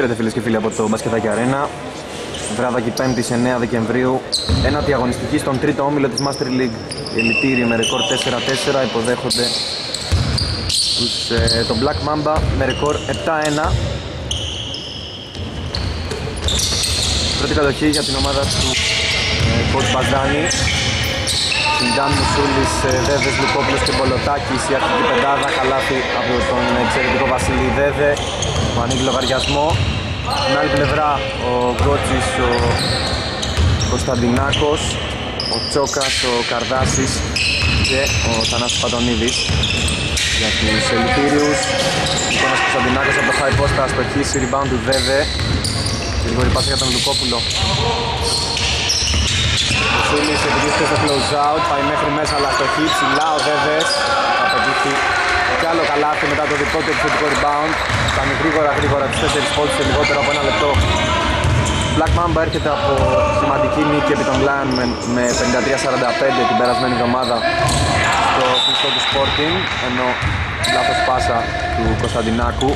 Χαίρετε φίλες και φίλοι από το Μπασκετάκι Αρένα. Βράδακι 5η 9 Δεκεμβρίου. Ένατη αγωνιστική στον τρίτο όμιλο της Master League. Οι ελιτήριοι με ρεκόρ 4-4 υποδέχονται τους, ε, τον Black Mamba με ρεκόρ 7-1. Πρώτη κατοχή για την ομάδα του ε, Coach Μπαζάνη. Συντάν Μουσούλης, ε, Δέδες, Λουκόπουλος και Μπολοτάκης η αρχική πεντάδα, καλάθι από τον εξαιρετικό Βασίλη Δέδε που ανοίγει λογαριασμό. Στην άλλη πλευρά ο Γκότσης, ο Κωνσταντινάκος, ο Τσόκας, ο Καρδάσης και ο Θανάσης Πατονίδης για τους ελιτήριους. Νικόνας Κωνσταντινάκος από το high post θα αστοχίσει, rebound του Δέδε. Γρήγορη πάση για τον Λουκόπουλο. Ο Σούλης επιτύχει στο close out, πάει μέχρι μέσα αλλά αστοχή, ψηλά ο Δέδες. Θα πετύχει κι άλλο καλάθι μετά το δικό του επιθετικό rebound. Κάνει γρήγορα γρήγορα τις 4 πόντους σε λιγότερο από ένα λεπτό. Black Mamba έρχεται από σημαντική νίκη επί των Lion με 53-45 την περασμένη εβδομάδα στο κλειστό του Sporting ενώ λάθος πάσα του Κωνσταντινάκου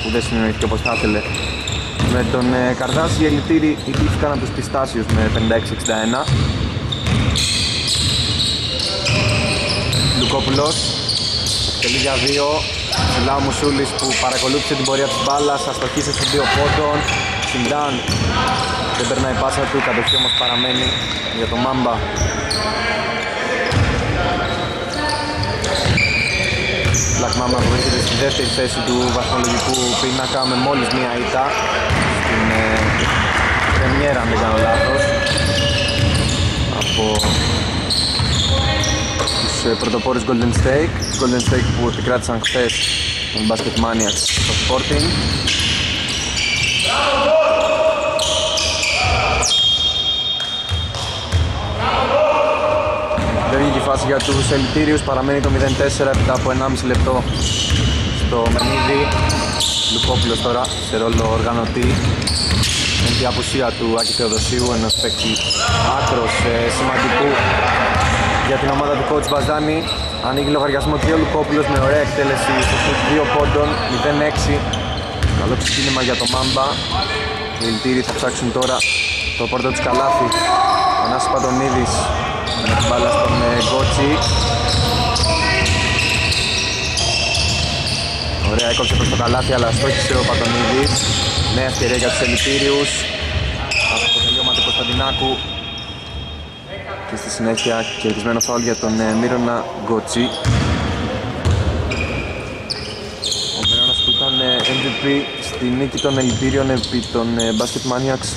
που δεν συνεννοήθηκε όπως θα ήθελε με τον ε, Καρδάση οι ελιτήροι ιτήθηκαν από τους Πιστάσιους με 56-61 Λουκόπουλος τελεί για δύο. Ψηλά ο Μουσούλης που παρακολούθησε την πορεία της μπάλας. Αστοχήσε σε δύο πόντων. Σιντάν δεν περνάει πάσα του, η κατοχή όμως παραμένει για το Μάμπα. Black Mamba που βρίσκεται στη δεύτερη θέση του βαθμολογικού πίνακα με μόλις μία ήττα. Στην ε, πρεμιέρα αν δεν κάνω λάθος. Από τους ε, πρωτοπόρους Golden Stake Golden Stake που επικράτησαν χθες τον Basket Maniacs στο Sporting Δεν βγήκε η φάση για τους ελιτήριους, παραμένει το 0-4 μετά από 1,5 λεπτό στο Μενίδη. Λουκόπουλος τώρα σε ρόλο οργανωτή. Είναι η απουσία του Άκη Θεοδοσίου, ενός παίκτη άκρος ε, σημαντικού για την ομάδα του coach Μπαζάνη. Ανοίγει λογαριασμό και ο Λουκόπουλος με ωραία εκτέλεση στους 2 πόντων, 0-6. Καλό ξεκίνημα για το Μάμπα. Οι ελιτήριοι θα ψάξουν τώρα το πόρτο του καλάθι. Ανάσης Παντονίδης με την μπάλα στον ε, Γκότσι Ωραία έκοψε προς το καλάθι αλλά στόχισε ο Πατονίδης Νέα ευκαιρία για τους ελιτήριους Από το τελείωμα του Κωνσταντινάκου Και στη συνέχεια κερδισμένος φάουλ για τον ε, Μύρονα Γκότσι. Ο Μύρονας που ήταν ε, MVP στη νίκη των ελιτήριων επί των Basket Maniacs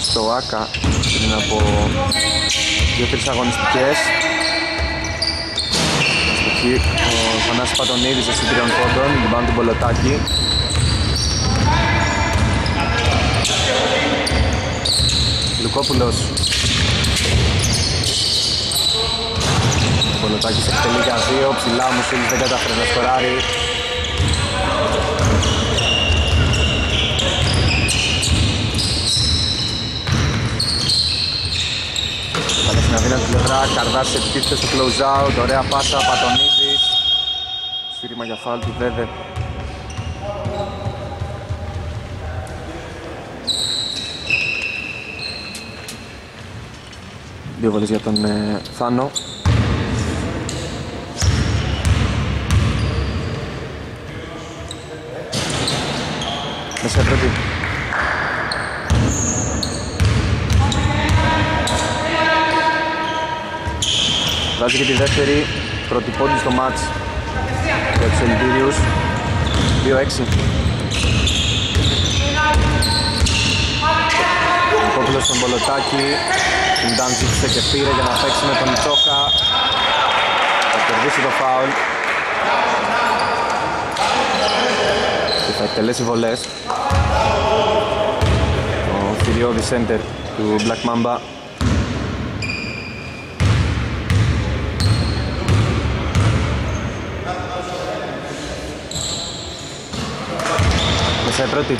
στο ΆΚΑ πριν από δύο-τρεις αγωνιστικές. Αστοχή ο Θανάσης Πατονίδης σε τριών πόντων, την πάνω του Μπολοτάκη. Λουκόπουλος Ο Μπολοτάκης εκτελεί για δύο, ψηλά ο Μουσούλης δεν κατάφερε να σκοράρει. Στην αδύνατη πλευρά, Καρδάς επιτίθεται στο close out, ωραία πάσα, Πατονίδης. Σφύριμα για φάλ του Δέδε Δύο βολές για τον ε, Θάνο Μέσα πρώτη Βάζει και τη δεύτερη πρώτη πόντη στο μάτς για τους ελιτήριους 2-6 Ο Κόπουλος στον Μπολοτάκη. Την Ντάν ζήτησε και πήρε για να παίξει με τον Τσόκα. Θα κερδίσει το φάουλ. και θα εκτελέσει βολές ο θηριώδης center του Black Mamba Μέσα η πρώτη.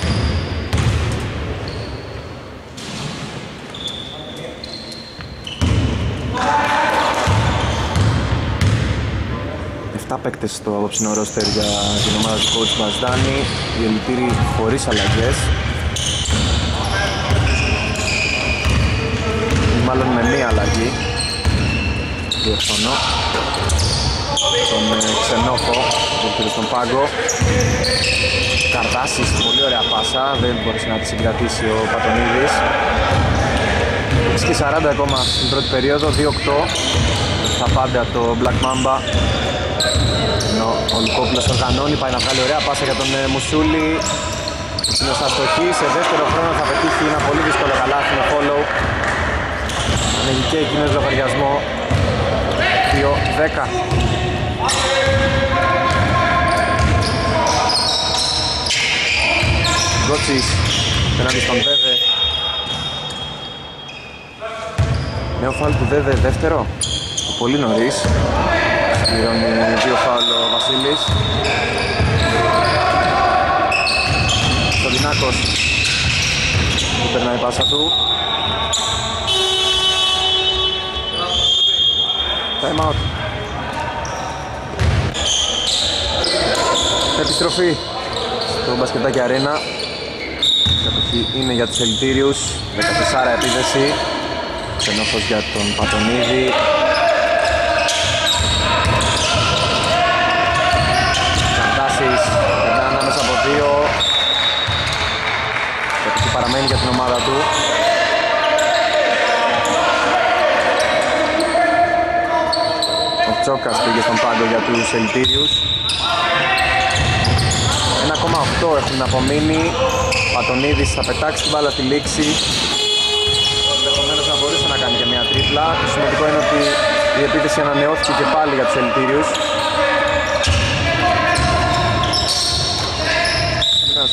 7 παίκτες στο απόψινο ρόστερ για την ομάδα του coach Μπαζδάνη. Διελητήρι χωρίς αλλαγές. Μάλλον με μία αλλαγή. Διορθώνω. Τον ε, ξενόχο, τον κύριο στον πάγκο. Καρδάσης, πολύ ωραία πάσα. Δεν μπορούσε να τη συγκρατήσει ο Πατονίδης. 6 40 ακόμα στην πρώτη περίοδο, 2-8 τα πάντα το Black Mamba ο Λουκόπουλος οργανώνει πάει να βγάλει ωραία πάσα για τον ε, Μουσούλη. Είναι στα στοχή, σε δεύτερο χρόνο θα πετύχει ένα πολύ δύσκολο καλάθι με follow. Ανοίγει και εκείνος λογαριασμό. 2-10 Γκότσις πέναντι στον Βέβε Νέο φάουλ του Βέβε δεύτερο. Πολύ νωρίς. Πληρώνει δύο φάουλ ο Βασίλης. Στολινάκος που περνάει η πάσα του. Time out. Επιστροφή στο μπασκετάκι αρένα. Κατοχή είναι για τους ελιτήριους. 14 επίδεση Ξενόφος για τον Πατονίδη Καρτάσεις περνά ανάμεσα από δύο. Κατοχή παραμένει για την ομάδα του. Ο Τσόκας πήγε στον πάγκο για τους ελιτήριους 1,8 έχουν απομείνει. Πατονίδης θα πετάξει την μπάλα στη λήξη. Ενδεχομένως να μπορούσε να κάνει και μια τρίπλα. Το σημαντικό είναι ότι η επίθεση ανανεώθηκε και πάλι για τους ελιτήριους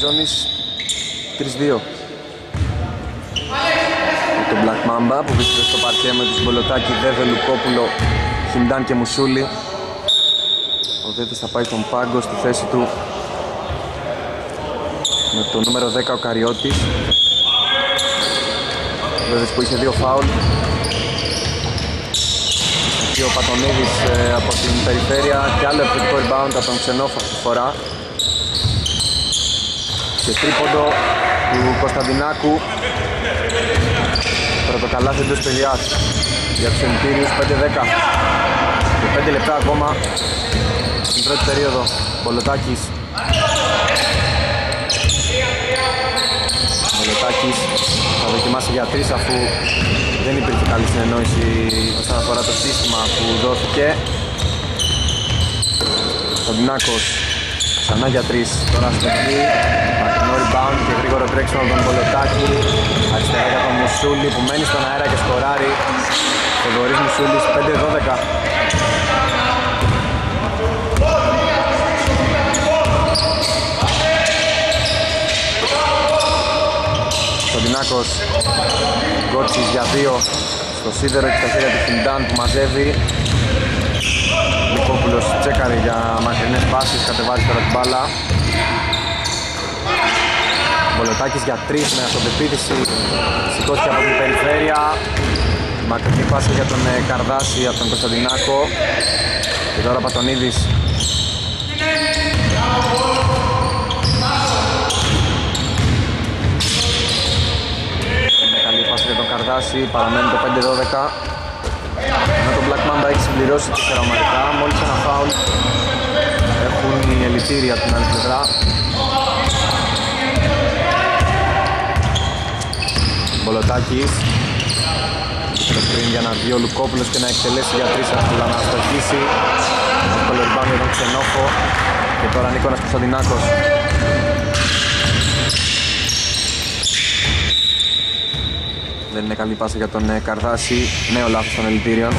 ζώνης 3-2 το Black Mamba που βρίσκεται στο παρκέ με τους Μπολοτάκη, Βέβε, Λουκόπουλο, Χιντάν και Μουσούλη. Ο Βέβες θα πάει στον πάγκο στη θέση του με το νούμερο 10 ο Καριώτης. Βέβαιες που είχε δύο φάουλ. Και ο Πατονίδης ε, από την περιφέρεια. Και άλλο επιθετικό rebound από τον Ξενόφα αυτή τη φορά και τρίποντο του Κωνσταντινάκου. Πρωτοκαλάθι εντός παιδιάς για τους ενητήριους 5-10 και 5 λεπτά ακόμα στην πρώτη περίοδο. Μπολοτάκης. Μελετάκης θα δοκιμάσει για τρεις αφού δεν υπήρχε καλή συνεννόηση όσον αφορά το σύστημα που δόθηκε. Κοντινάκος ξανά για τρεις. Τώρα στο εκεί μακρινό rebound και γρήγορο τρέξιμο από τον Πολετάκη αριστερά για τον Μουσούλη που μένει στον αέρα και σκοράρει. Θοδωρής Μουσούλης 5-12 Κοντινάκος Γκότσις για δύο. Στο σίδερο και στα χέρια του Χιντάν που μαζεύει Λικόπουλος τσέκαρε για μακρινές πάσεις, κατεβάζει τώρα την μπάλα. Μπολοτάκης για τρεις με αυτοπεποίθηση σηκώθηκε από την περιφέρεια. Μακρινή πάση για τον ε, Καρδάση από τον Κωνσταντινάκο. Και τώρα Πατονίδης. Καρδάση, παραμένει το 5-12 ενώ το Black Mamba έχει συμπληρώσει τη ομαδικά, μόλις ένα φάουλ έχουν οι ελιτήρια από την άλλη πλευρά. Μπολοτάκης. Πριν για να βγει ο Λουκόπουλος και να εκτελέσει για τρεις αλλά να στοχίσει Εύκολο ριμπάνι για τον Ξενόφο και τώρα Νίκονας Κωνσταντινάκος Δεν είναι καλή πάσα για τον ε, Καρδάση. Νέο λάθος των ελιτήριων.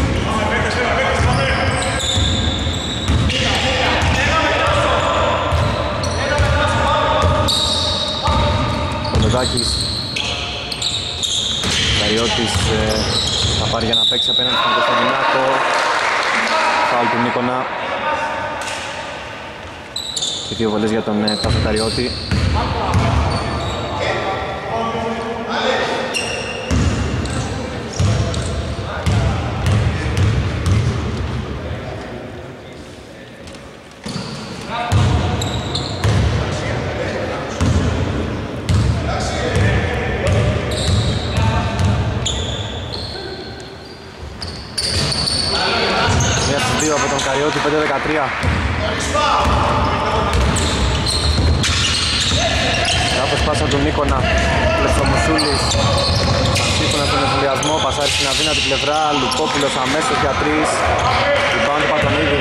Κοντοδάκης Καριώτης ε, θα πάρει για να παίξει απέναντι στον Κωνσταντινάκο Φάουλ του Νίκονα και δύο βολές για τον ε, Τάσο Καριώτη από τον Καριώτη 5-13. Λάθος πάσα του Νίκονα, Λεφτομουσούλης, Σύμφωνα στον εμβολιασμό, πασάρει στην αδύνατη πλευρά, Λουκόπουλος αμέσως για τρεις, rebound του Πατονίδη.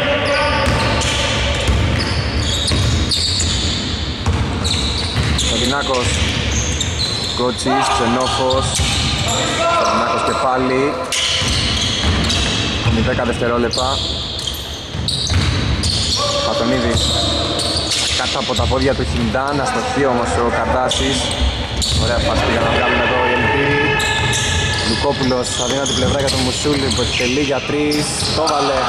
Κοντινάκος, Κότσις, Ξενόφος, Κοντινάκος και πάλι, με 10 δευτερόλεπτα. Πατονίδης κάτω από τα πόδια του Χιντάν, αστοχή όμως ο Καρδάσης. Ωραία φάση για να βγάλουμε εδώ η LP. Λουκόπουλος αδύνατη πλευρά για τον Μουσούλη που εκτελεί για τρεις. Το βάλε.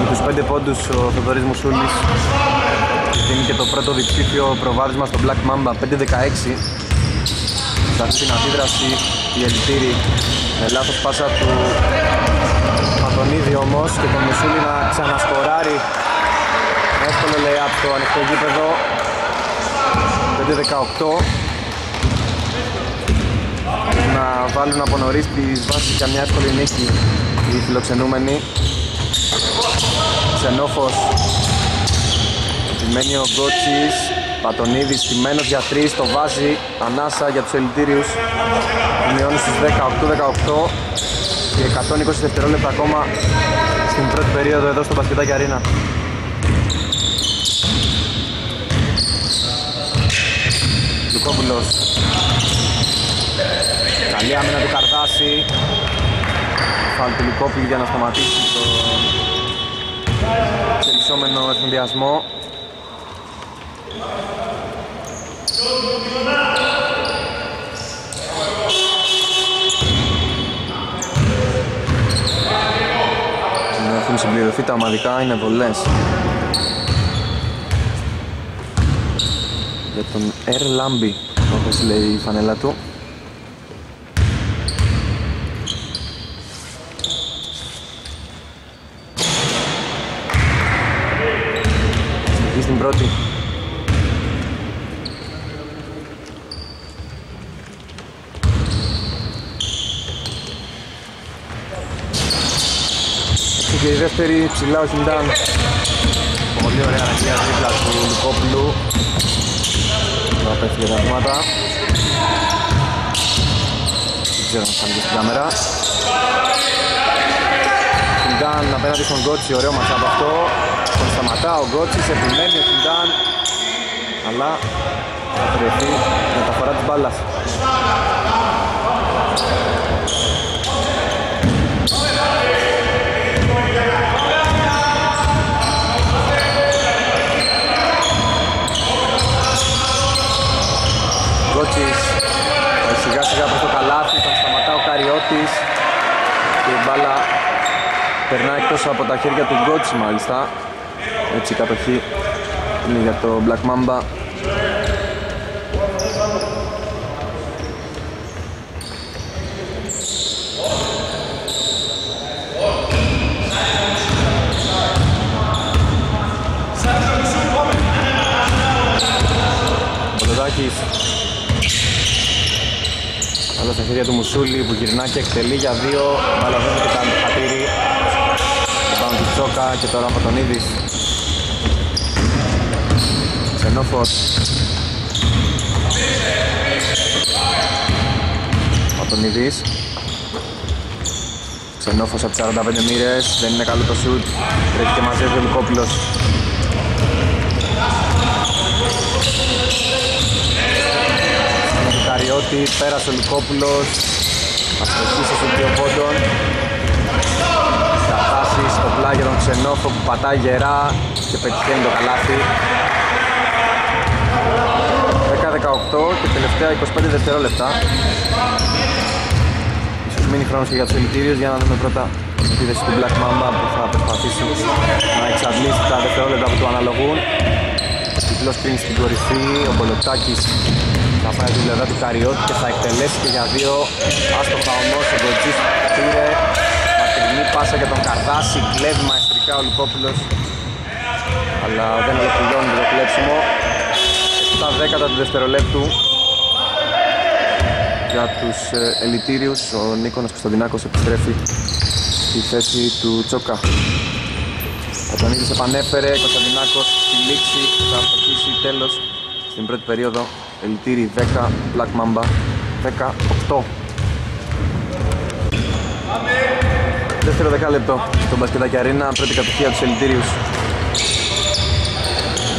Με τους 5 πόντους ο Θοδωρής Μουσούλης δίνει και το πρώτο διψήφιο προβάδισμα στο Black Mamba 5-16 σε αυτή την αντίδραση η Ελτήρη με λάθος πάσα του Αντωνίδη όμως και τον Μουσούλη να ξανασκοράρει. Εύκολο λέει από το ανοιχτό γήπεδο. 5-18 να βάλουν από νωρίς τις βάσεις για μια εύκολη νίκη οι φιλοξενούμενοι. Ξενόφος. Επιμένει ο Γκότσις Πατονίδης στημένος για 3 το βάζει ανάσα για τους ελιτήριους μειώνει στους 18-18 και 120 δευτερόλεπτα ακόμα στην πρώτη περίοδο εδώ στο Μπασκετάκι Αρίνα. Λουκόπουλος. Καλή άμυνα του Καρδάση. Φάλ του Λουκόπουλου για να σταματήσει το ξελισσόμενο εθνδιασμό Έχουν συμπληρωθεί τα ομαδικά, είναι βολές. Για τον Ερ Λάμπη όπως λέει η φανέλα του. Συνεχίζει στην πρώτη δεύτερη ψηλά ο Χιντάν. Πολύ ωραία αναγκαία τρίπλα του Λουκόπουλου. Να πέφτει για τα βήματα Δεν ξέρω αν θα στην κάμερα. Χιντάν απέναντι στον Γκότσι, ωραίο μας από αυτό. Τον σταματά ο Γκότσις, επιμένει ο Χιντάν. Αλλά θα βρεθεί μεταφορά της μπάλας Γκότσις σιγά σιγά προς το καλάθι, τον σταματά ο Καριώτης. Και η μπάλα περνάει εκτός από τα χέρια του Γκότσι μάλιστα. Έτσι η κατοχή είναι για το Black Mamba. Μπολοδάκης αλλά στα χέρια του Μουσούλη που γυρνά και εκτελεί για δύο Μπαλαβαίνει και κάνει το χατήρι. Και πάνω του Τσόκα και τώρα από τον Ήδης. Ξενόφος Από τον Ήδης. Ξενόφος από 45 μοίρες, δεν είναι καλό το σουτ. Τρέχει και μαζεύει ο Λουκόπουλος Καριώτη, πέρασε ο Λουκόπουλος Αστοχή στο δύο πόντων Κατάσεις στο πλάγιο τον Ξενόφο που πατάει γερά και πετυχαίνει το καλάθι. 10-18 και τελευταία 25 δευτερόλεπτα. Ίσως μείνει χρόνος και για τους ελιτήριους για να δούμε πρώτα την επίδεση του Black Mamba που θα προσπαθήσει να εξαντλήσει τα δευτερόλεπτα που του αναλογούν. Τυφλός πριν στην κορυφή, ο Μπολοτάκης θα πάει την πλευρά του Καριώτη και θα εκτελέσει και για δύο άστοχα όμως ο Γκοτζής πήρε μακρινή πάσα για τον Καρδάση κλέβει μαεστρικά ο Λουκόπουλος αλλά δεν ολοκληρώνει το κλέψιμο στα δέκατα του δευτερολέπτου για τους ε, ελιτήριους. Ο Νίκονας Κωνσταντινάκος επιστρέφει στη θέση του Τσόκα. Αντωνίδης επανέφερε, Κωνσταντινάκος στη λήξη θα αυτοκίσει τέλος στην πρώτη περίοδο. Ελιτήρι 10, Black Mamba 18. Δεύτερο δεκάλεπτο στον Μπασκετάκι Αρίνα, πρώτη κατοχή από τους Ελιτήριους.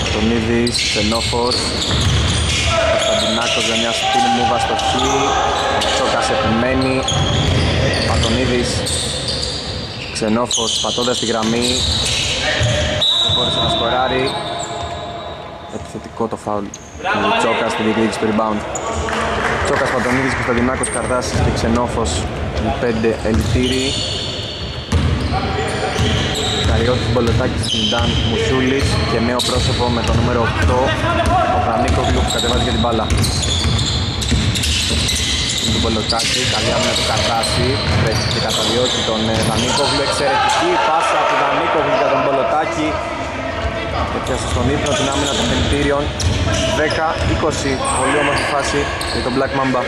Αντωνίδης, Φενόφορ, Κωνσταντινάκος για μια σπίνη μου βαστοχή, Τσόκας επιμένει, Πατονίδης, Ξενόφος πατώντας τη γραμμή, μπόρεσε να σκοράρει, επιθετικό το φάουλ του Τσόκας στη διεκδίκηση του rebound. Τσόκας, Πατονίδης, Κωνσταντινάκος, Καρδάσης και Ξενόφος οι πέντε ελιτήριοι. Καριώτης, Μπολοτάκης, Σιντάν, Μουσούλης και νέο πρόσωπο με το νούμερο 8 ο Πανίκογλου που κατεβάζει για την μπάλα. Του Μπολοτάκη, καλή άμυνα του Καρδάση, τρέχει και καταδιώκει τον Δανίκογλου, εξαιρετική πάσα του Δανίκογλου για τον Μπολοτάκη έπιασε στον ύπνο την άμυνα των δηλητήριων. 10-20 πολύ όμορφη φάση για τον Black Mamba.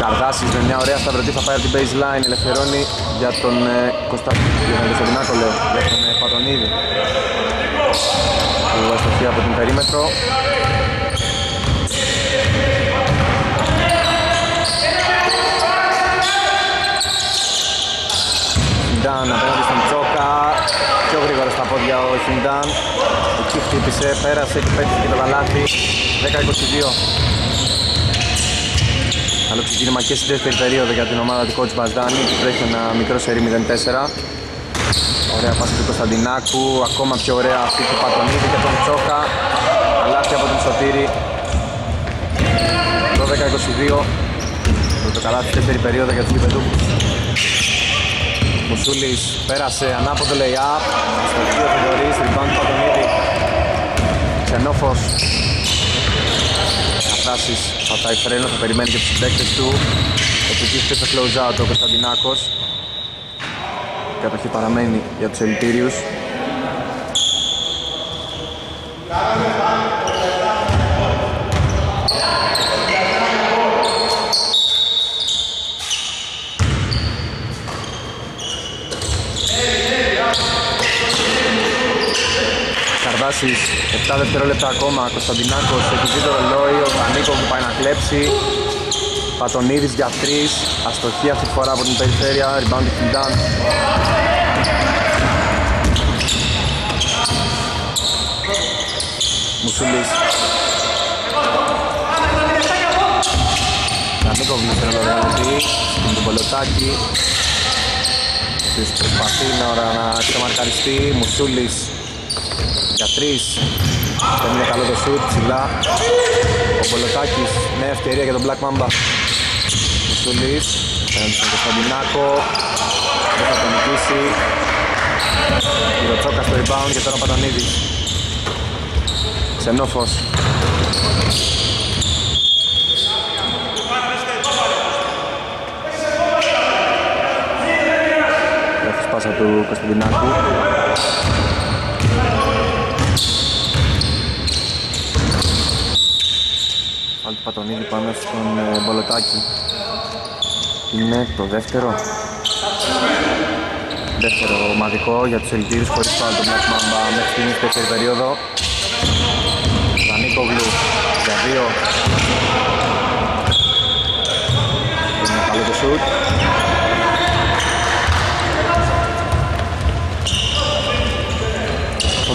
Καρδάσης με μια ωραία σταυρωτή θα πάει από την baseline ελευθερώνει για τον ε, Κωνστα... για τον Κωνσταντινάκο λέω, για τον ε, Πατονίδη που αστοχεί από την περίμετρο. Ντάν απέναντι στον Τσόκα πιο γρήγορα στα πόδια ο Χιντάν εκεί χτύπησε, πέρασε και πέτυχε και το καλάθι. 10-22 Καλό ξεκίνημα και στη δεύτερη περίοδο για την ομάδα του coach Μπαζδάνη που τρέχει ένα μικρό σερί 0-4 Ωραία πάση του Κωνσταντινάκου, ακόμα πιο ωραία αυτή του Πατονίδη και τον Τσόκα. Καλάθι από τον Σωτήρη. 12-22 το καλάθι δεύτερη περίοδο για τους Λιπεδούκους Μουσούλης πέρασε ανάποδο lay-up στο κύριο Φιδωρής, rebound Πατονίδη Ξενόφος. Κατάσεις πατάει φρένο, θα περιμένει και τους συμπαίκτες του. Επιτύχεται στο close out ο Κωνσταντινάκος. Η κατοχή παραμένει για τους ελιτήριους Καρδάσης 7 δευτερόλεπτα ακόμα Κωνσταντινάκος έχει δει το ρολόι ο Βανίκο που πάει να κλέψει. Πατονίδης για 3 αστοχή αυτή τη φορά από την περιφέρεια rebound του Φιντάν Μουσουλής. Βανίκο με τον οργανωτή με τον Πολωτάκη ο προσπαθεί να, να ξεμαρκαριστεί Μουσούλης για τρεις είναι καλό το σουτ ψηλά. Ο Πολωτάκης νέα ευκαιρία για τον Black Mamba. Μουσουλής πέραν στον Κωνσταντινάκο. Δεν θα τον νικήσει. Τσόκα στο rebound και τώρα Πατανίδης. Ξενόφος Λάθος πάσα του Κωνσταντινάκου Πάλι του Πατονίδη πάνω στον ε, Μπολοτάκη Είναι το δεύτερο; Δεύτερο ομαδικό για τους ελιτήρους χωρίς πάλι τον Black Mamba μέχρι την δεύτερη περίοδο. Δανίκογλου για δύο. Είναι καλό το σουτ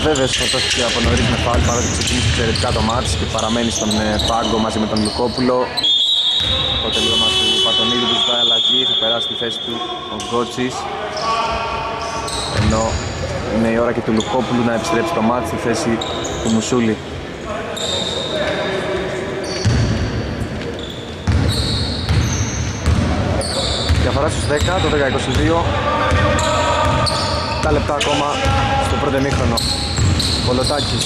Ο Βέβες φορτώθηκε από νωρίς με φάλ παρότι ξεκίνησε εξαιρετικά το μάτς και παραμένει στον ε, πάγκο μαζί με τον Λουκόπουλο. Το τελείωμα του Πατονίδη που ζητάει αλλαγή θα περάσει στη θέση του ο Γκότσης ενώ είναι η ώρα και του Λουκόπουλου να επιστρέψει το μάτς στη θέση του Μουσούλη. Διαφορά στους 10, το 10-22 Τα λεπτά ακόμα στο πρώτο εμίχρονο Κολοτάκης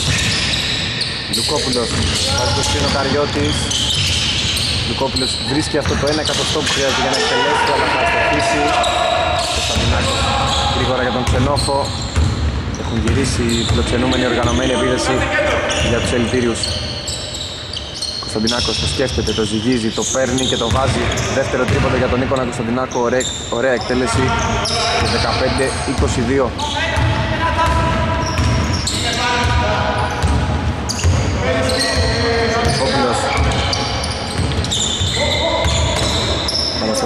Λουκόπουλος. Βάζει το σκήνο Καριώτης. Λουκόπουλος βρίσκει αυτό το ένα εκατοστό που χρειάζεται για να εκτελέσει αλλά θα αστοχίσει Κωνσταντινάκος γρήγορα για τον Ξενόφο έχουν γυρίσει οι φιλοξενούμενοι οργανωμένη επίθεση για τους ελιτήριους Κωνσταντινάκος το σκέφτεται, το ζυγίζει, το παίρνει και το βάζει. Δεύτερο τρίποντο για τον Νίκονα Κωνσταντινάκο. Ωραία, ωραία εκτέλεση. 15-22 Κόπουλος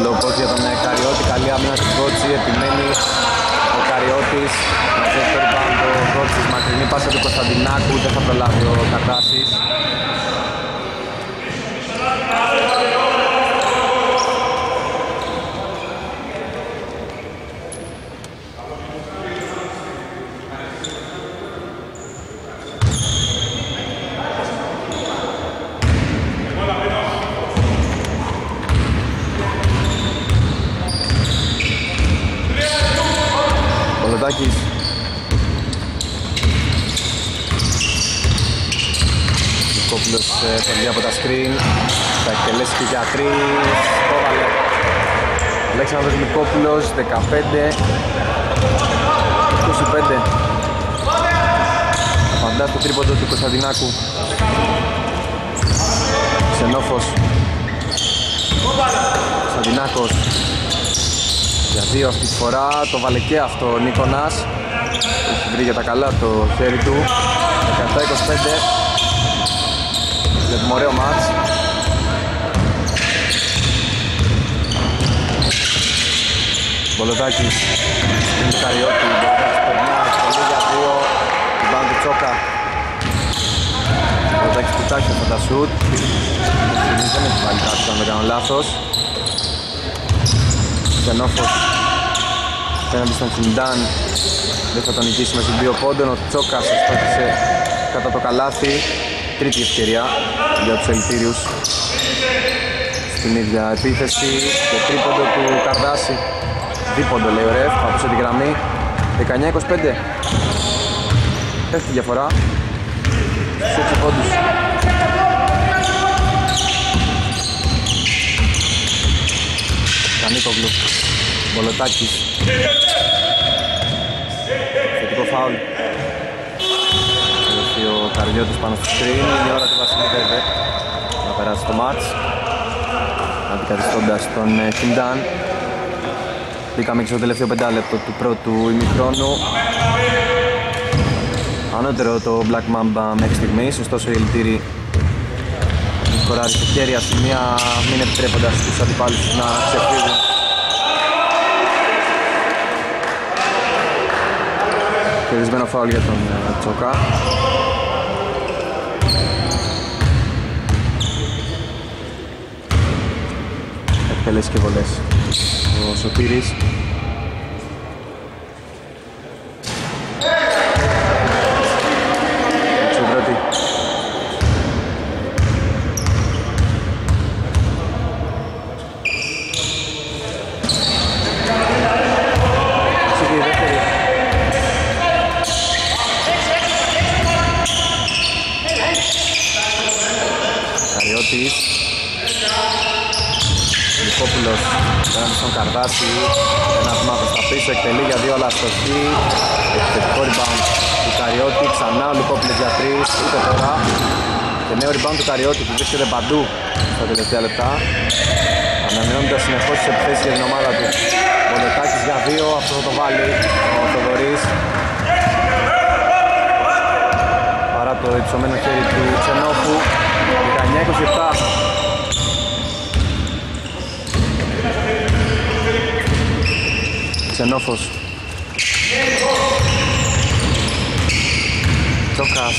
Πανασελόπος για τον ε, Καριώτη, καλή άμυνα του Κότσι, επιμένει ο Καριώτης. Μαζεύει το rebound ο Κότσις, μακρινή πάσα του Κωνσταντινάκου, δεν θα προλάβει ο Καρτάσης Πολωτάκης Κόπουλος ε, από τα screen. Θα εκτελέσει και για τρεις. Το βάλε. Αλέξανδρος Μικόπουλος 15 25 Απαντά στο τρίποντο του Κωνσταντινάκου. Ξενόφος. Κωνσταντινάκος για δύο αυτή τη φορά, το βάλε και αυτό ο Νίκονας. Έχει βρει για τα καλά το χέρι του. 17-25 Βλέπουμε ωραίο μάτς. Μπολοτάκης στην Καριώτη, Μπολοτάκης περνά, πολύ για δύο. Την πάνω του Τσόκα. Μπολοτάκης κουτάκι από τα σουτ Δεν έχει βάλει κάτι αν δεν κάνω λάθος Ξενόφος απέναντι στον Τσιντάν δεν θα τον νικήσει με στους δύο πόντων ο Τσόκας αστόχησε κατά το καλάθι. Τρίτη ευκαιρία για τους ελιτήριους στην ίδια επίθεση και τρίποντο του Καρδάση. Δίποντο λέει ο Ρεφ από τη γραμμή. 19-25 πέφτει η διαφορά. Στους 6 πόντους Κανίκοβλου Μπολοτάκης. Θετικό φάουλ. Έχει ο Καριώτης πάνω στο screen. Είναι η ώρα του Βασίλη Βέβε Να περάσει το μάτς Αντικαθιστώντας τον Χιντάν ε, Μπήκαμε και στο τελευταίο πεντάλεπτο του πρώτου ημιχρόνου Ανώτερο το Black Mamba μέχρι στιγμής. Ωστόσο οι ελιτήροι σκοράρει σε χέρια σημεία μην επιτρέποντας τους αντιπάλους να ξεφύγουν Κερδισμένο φάουλ για τον ε, Τσόκα Εκτελέσεις και βολές. Ο Σωτήρης Καρδάση. Ένα βήμα προς τα πίσω, εκτελεί για δύο αλλά αστοχή επιθετικό rebound του Καριώτη, ξανά ο Λουκόπουλος για τρεις, ούτε τώρα. Και νέο rebound του Καριώτη που βρίσκεται παντού στα τελευταία λεπτά. Ανανεώνοντας συνεχώς τις επιθέσεις για την ομάδα του. Βολετάκης για δύο, αυτό θα το βάλει ο Θοδωρής το υψωμένο χέρι του Ξενόφου 19-27 Ξενόφος Τσόκας.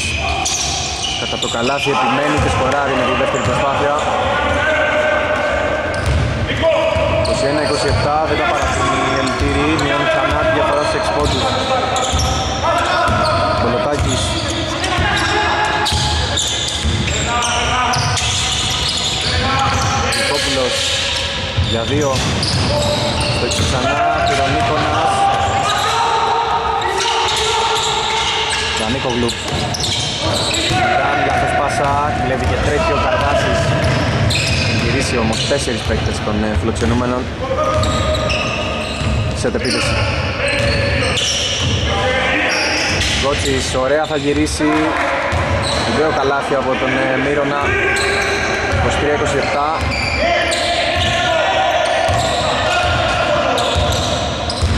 Κατά το καλάθι επιμένει και σκοράρει με τη δεύτερη προσπάθεια. 21-27 δεν τα παραθύνει η Ελτήρη μειώνει ξανά τη διαφορά στους 6 πόντους Κολοτάκης Νικόπουλος για δύο. Το έξω ξανά, Πυρονίκονας Δανίκογλου Ήταν λάθος πάσα, κλέβει και τρέχει ο Καρδάσης. Γυρίσει όμως τέσσερις παίκτες των ε, φιλοξενούμενων. Σε επίθεση Γκότσις ωραία θα γυρίσει. Βεβαίω καλάθι από τον ε, Μύρονα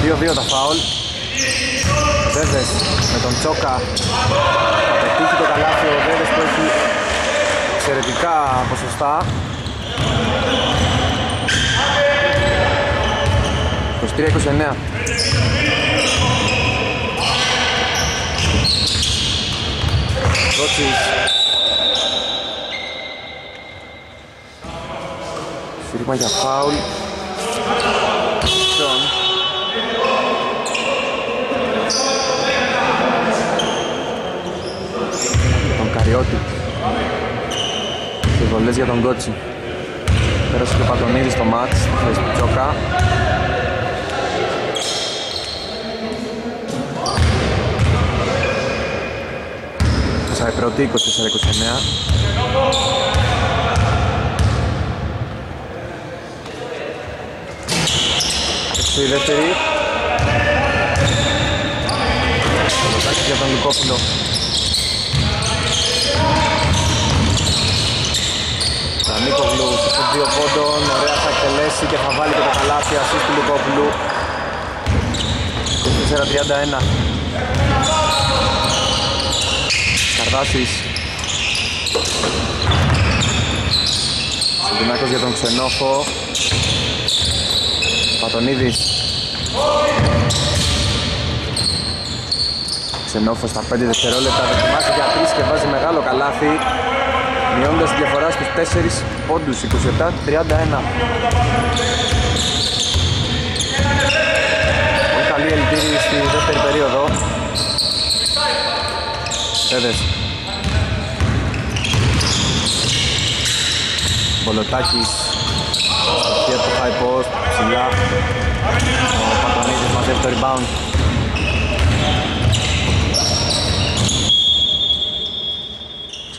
2-2 τα φάουλ. Βέβες με τον Τσόκα. Θα πετύχει το καλάθι ο Βέβες που έχει εξαιρετικά ποσοστά. 23-29 Ρότσις Σύρμα για φάουλ Καριώτη και βολές για τον Κότσι πέρασε και ο Πατονίδης στο μάτς στη θέση του Τσόκα. Πάσα η πρώτη 24-29 Έξω η δεύτερη. Για τον Λουκόπουλο Νίκογλου σε δύο πόντων, ωραία θα εκτελέσει και θα βάλει και το καλάθι ασίστ του Λουκόπουλου 24-31 Καρδάσης. Συντινάκος για τον Ξενόφο Πατονίδης. Ξενόφος στα 5 δευτερόλεπτα δοκιμάζει για 3 και βάζει μεγάλο καλάθι μειώνοντας τη διαφορά στους 4 πόντους 27-31 Πολύ καλή ελπίδη στη δεύτερη περίοδο. Πέδες Μπολοτάκης. Στοχεία του high post ψηλά. Ο Πατονίδης μαζεύει το rebound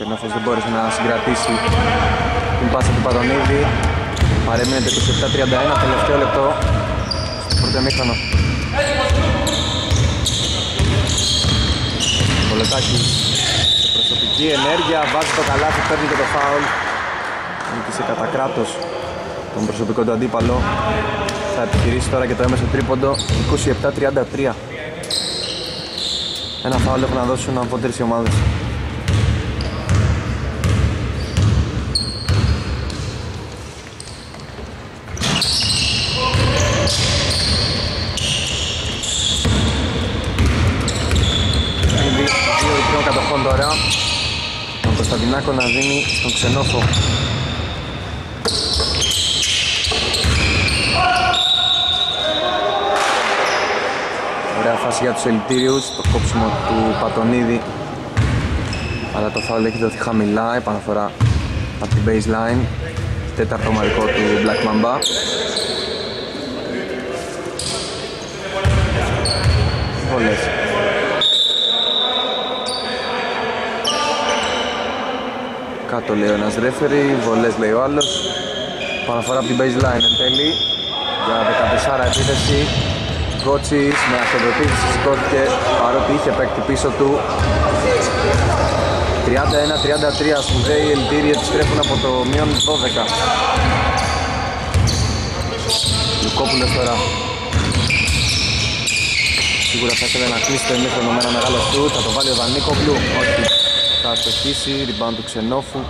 Ξενόφος δεν μπόρεσε να συγκρατήσει την πάσα του Πατονίδη παρέμεινε το 27-31 τελευταίο λεπτό στο πρώτο εμίχρονο Πολετάκης σε προσωπική ενέργεια βάζει το καλάθι, παίρνει και το φάουλ. Νίκησε κατά κράτος τον προσωπικό του αντίπαλο. Θα επιχειρήσει τώρα και το έμεσο τρίποντο. 27-33 ένα φάουλ έχουν να δώσουν από τρεις ομάδες Κωνσταντινάκο να δίνει στον Ξενόφο. Ωραία φάση για τους ελιτήριους, το κόψιμο του Πατονίδη. Αλλά το φάουλ έχει δοθεί χαμηλά, επαναφορά από την baseline. Τέταρτο μαρικό του Black Mamba. Βολές Κάτω λέει ένας ρέφερι, βολές λέει ο άλλος. Παναφορά από την baseline εν τέλει. Για 14 επίθεση. Γκότσις με αυτοδοτήση σηκώθηκε παρότι είχε παίκτη πίσω του. 31-33 σπουδαίοι ελπίροι επιστρέφουν από το μείον 12 Λουκόπουλος τώρα. Σίγουρα θα ήθελε να κλείσει το εμίχρονο με ένα μεγάλο σουτ, θα το βάλει ο Δανίκοβλου, όχι θα αστοχίσει, rebound του Ξενόφου.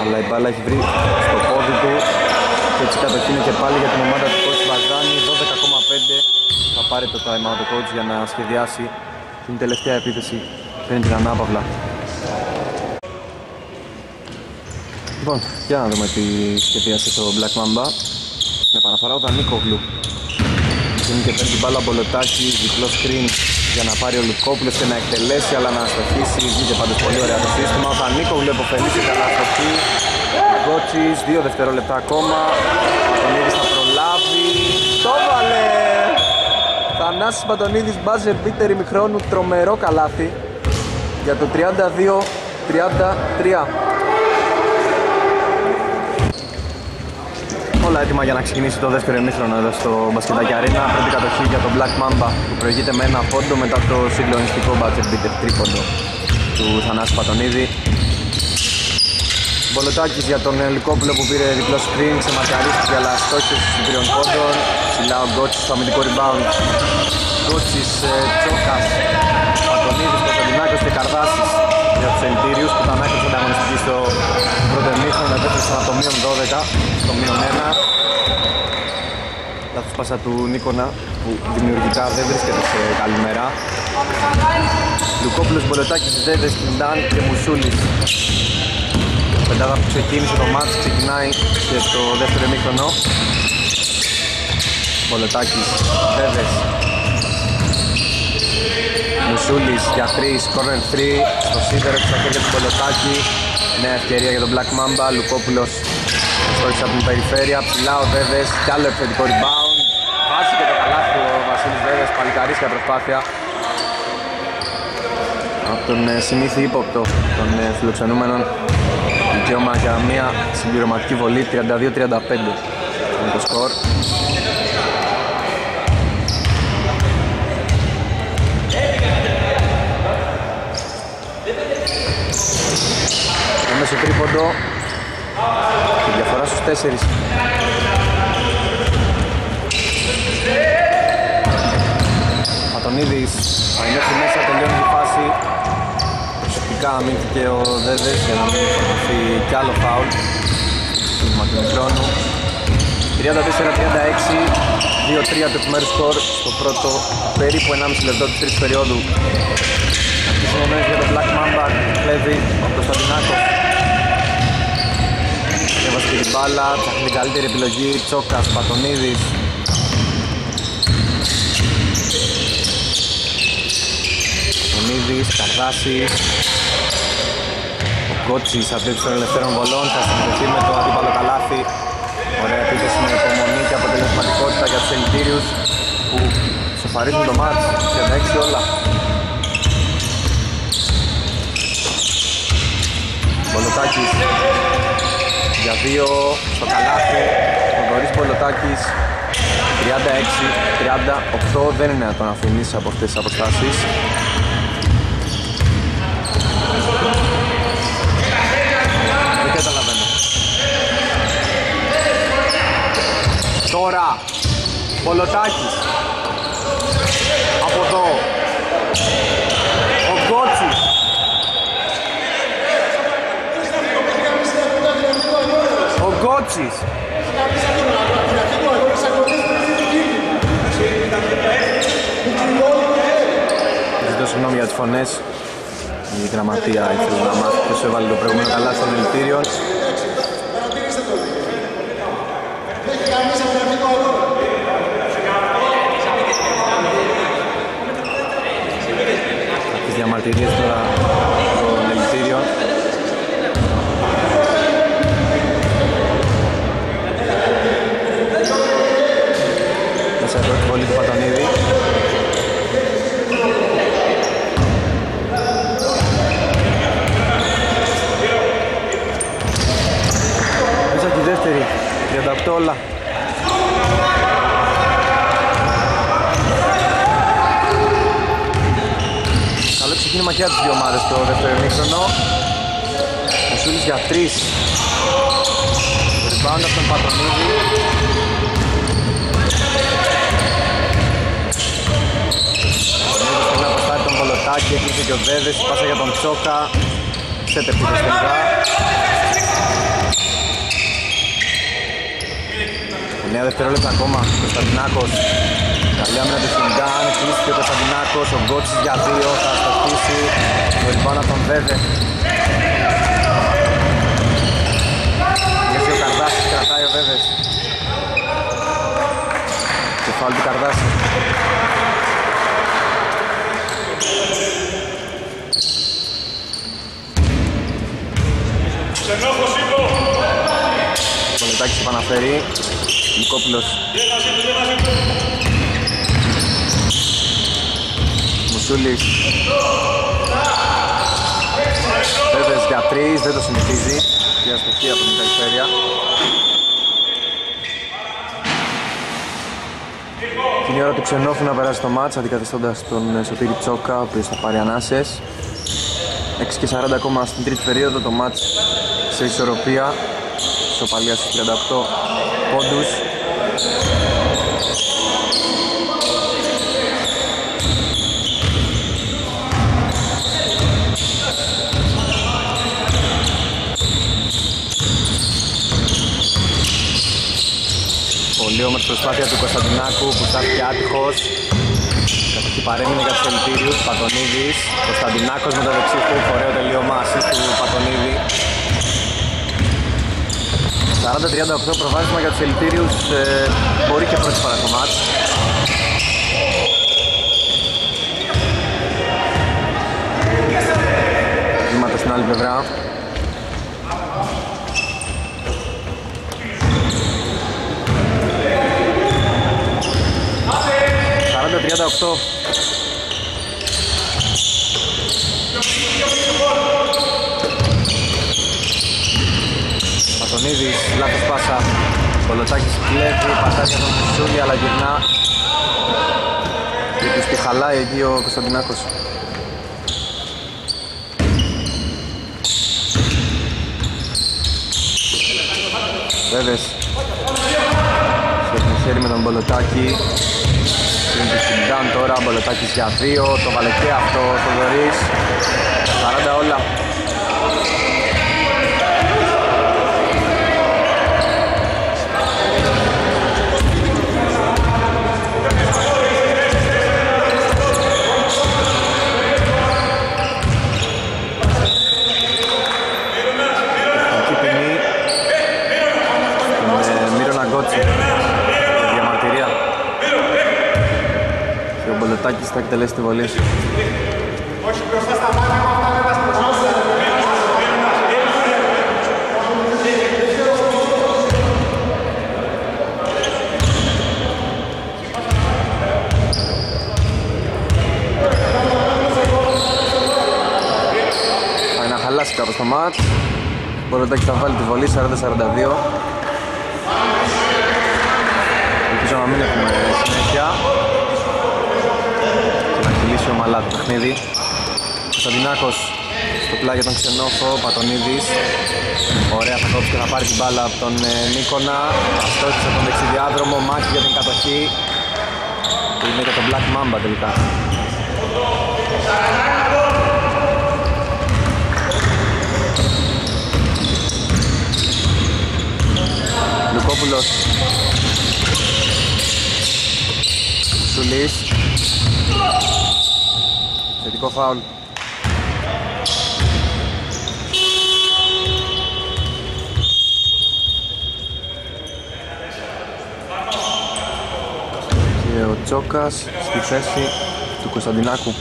Αλλά η μπάλα έχει βρει στο πόδι του και έτσι κατοχύνει και πάλι για την ομάδα του coach Βαζάνη. 12,5 θα πάρει το time out ο coach για να σχεδιάσει την τελευταία επίθεση. Πριν την ανάπαυλα Λοιπόν, για να δούμε τι σχεδίασε το Black Mamba. Με παραφορά ο Δανίκογλου Δίνει και παίρνει μπάλα μπολοτάκι, διπλό screen για να πάρει ο Λουκόπουλος και να εκτελέσει αλλά να αστοχίσει βγήκε πάντως πολύ ωραία το σύστημα. Ο Θανίκογλου επωφελήσει καλά αστοχή Γκότσις, δύο δευτερόλεπτα ακόμα. Πατονίδης θα προλάβει. Το βάλε! Θανάσης Πατονίδης μπάζε μπίτερ ημιχρόνου τρομερό καλάθι. Για το 32-33 όλα έτοιμα για να ξεκινήσει το δεύτερο εμίχρονο εδώ στο Μπασκετάκι Αρίνα. Πρώτη κατοχή για τον Black Mamba που προηγείται με ένα πόντο μετά το συγκλονιστικό μπάτσερ beater τρίποντο του Θανάση Πατονίδη. Μπολοτάκης για τον Ελικόπουλο που πήρε διπλό screen, ξεμαρκαρίστηκε αλλά στόχισε στους τριών πόντων. Ψηλά ο Γκότσις στο αμυντικό rebound. Γκότσις, ε, Τσόκας, Πατονίδης, Κωνσταντινάκος και Καρδάσης για τους Ελτήριους που ήταν άκρως ανταγωνιστικοί στο πρώτο εμίχρονο, επέστρεψαν από το μείον 12 στο μείον 1. Λάθος πάσα του Νίκονα που δημιουργικά δεν βρίσκεται σε καλή μέρα. Λουκόπουλος, Μπολοτάκης, Δέδες, Κιντάν και Μουσούλης πεντάδα που ξεκίνησε το μάτς ξεκινάει και το δεύτερο εμίχρονο Πολετάκης, Βέβες Μουσούλης για 3, corner 3 στο σίδερο και στα χέρια του Πολετάκη νέα ευκαιρία για τον Black Mamba, Λουκόπουλος στόχισε από την περιφέρεια, ψηλά ο Βέβες. Κι άλλο επιθετικό rebound. Βάζει και το καλάθι ο Βασίλης Βέβες, παλικαρίσια προσπάθεια. Από τον ε, συνήθι ύποπτο των ε, φιλοξενούμενων δικαίωμα για μια συμπληρωματική βολή. 32-35 είναι το σκορ το μέσο τρίποντο. Και διαφορά στους 4 Πατονίδης θα είναι μέσα τελειώνει τη φάση. Φυσικά αμήνθηκε ο Δέδες για να μην φορτωθεί κι άλλο φάουλ. Σύντομα του χρόνου 34-36 2-3 το επιμέρους σκορ στο πρώτο περίπου 1,5 λεπτό της τρίτης περίοδου. Αρχίζει ο για τον Black Mamba κλέβει ο Κωνσταντινάκος Έβασε την μπάλα, ψάχνει την καλύτερη επιλογή. Τσόκας, Πατονίδης Πατονίδης, Καρδάσης. Κότσις αντίθεση των ελευθέρων βολών. Θα συνδεθεί με το αντίπαλο καλάθι. Ωραία επίθεση με υπομονή και αποτελεσματικότητα για τους ελιτήριους που σοφαρίζουν το μάτς. 36 όλα. Μπολοτάκης για δύο στο καλάθι ο Δωρής Μπολοτάκης 36-38 δεν είναι να τον αφήνεις από αυτές τις αποστάσεις. Τώρα Πολωτάκης. Από εδώ. Ο Γκότσης Ο Γκότσης Ζητώ συγγνώμη για τις φωνές. Η γραμματεία ήθελε να μάθει ποιος έβαλε το προηγούμενο καλά στον ελιτήριο Τις διαμαρτυρίες τώρα των ελιτήριων Μέσα εδώ την βολή του Πατανίδη Μέσα τη δεύτερη 38 όλα ξεκίνημα και από τις δύο ομάδες το δεύτερο ημίχρονο. Ο Σούλης για τρεις. Rebound από τον Πατρονίδη. Πατρονίδης θέλει να αποστάρει τον Πολωτάκη, έκλεισε και ο Βέβες, πάσα για τον Τσόκα. Ξέτε πίσω τελικά. 9 δευτερόλεπτα ακόμα, Κωνσταντινάκος Καλή άμυνα του Χιντάν, κλείστηκε ο Κωνσταντινάκος, ο Γκότσις για δύο, θα στοχίσει το ριμπάνα τον Βέβε. Βγαίνει ο Καρδάσης, κρατάει ο Βέβες. Κεφάλι του Καρδάση. Το Λετάκης επαναφέρει, Νικόπουλος. Μουσούλης. Βέβες για τρεις, δεν το συνηθίζει. Για αστοχή από την περιφέρεια. Την ώρα του Ξενόφου να περάσει το μάτς αντικαθιστώντας τον Σωτήρη Τσόκα ο οποίος θα πάρει ανάσες. 6 και 40 ακόμα στην τρίτη περίοδο το μάτς σε ισορροπία. Σοπαλία στους 38 πόντους. Πολύ όμορφη προσπάθεια του Κωνσταντινάκου που στάθηκε άτυχος. Κατοχή παρέμεινε για τους ελπίριους Πατονίδης. Κωνσταντινάκος με το δεξί του Ωραίο τελείωμα του Πατονίδη 40-38 προβάδισμα για τους ελπίριους ε, Μπορεί και πρώτη φορά το μάτς Βήματα στην άλλη πλευρά. 38 Πατονίδης, λάθος πάσα. Κολοτάκης κλέβει, πατάει για τον Μουσούλη αλλά γυρνά. Και τους τη χαλάει εκεί ο Κωνσταντινάκος. Βέβες. Σε χέρι με τον Κολοτάκη πριν του Σιντάν τώρα, Μπολετάκης για δύο, το βάλε και αυτό ο Θοδωρής. 40 όλα Μητσοτάκης θα εκτελέσεις τη βολή. Όχι μπροστά στα μάτια μου, αυτά δεν Πάει να χαλάσει κάπως το μάτς. Μπορεί να θα βάλει τη βολή 40-42. Μην έχουμε συνέχεια κλείσει ομαλά το παιχνίδι. Κωνσταντινάκος στο πλάγιο τον Ξενόφο, Πατονίδης. Ωραία θα κόψει και θα πάρει την μπάλα από τον ε, Νίκονα. Αστόχησε τον δεξιδιάδρομο, μάχη για την κατοχή. Είναι και τον Black Mamba τελικά. Λουκόπουλος Σουλής Θετικό φάουλ. Και ο Τσόκας στη θέση του Κωνσταντινάκου.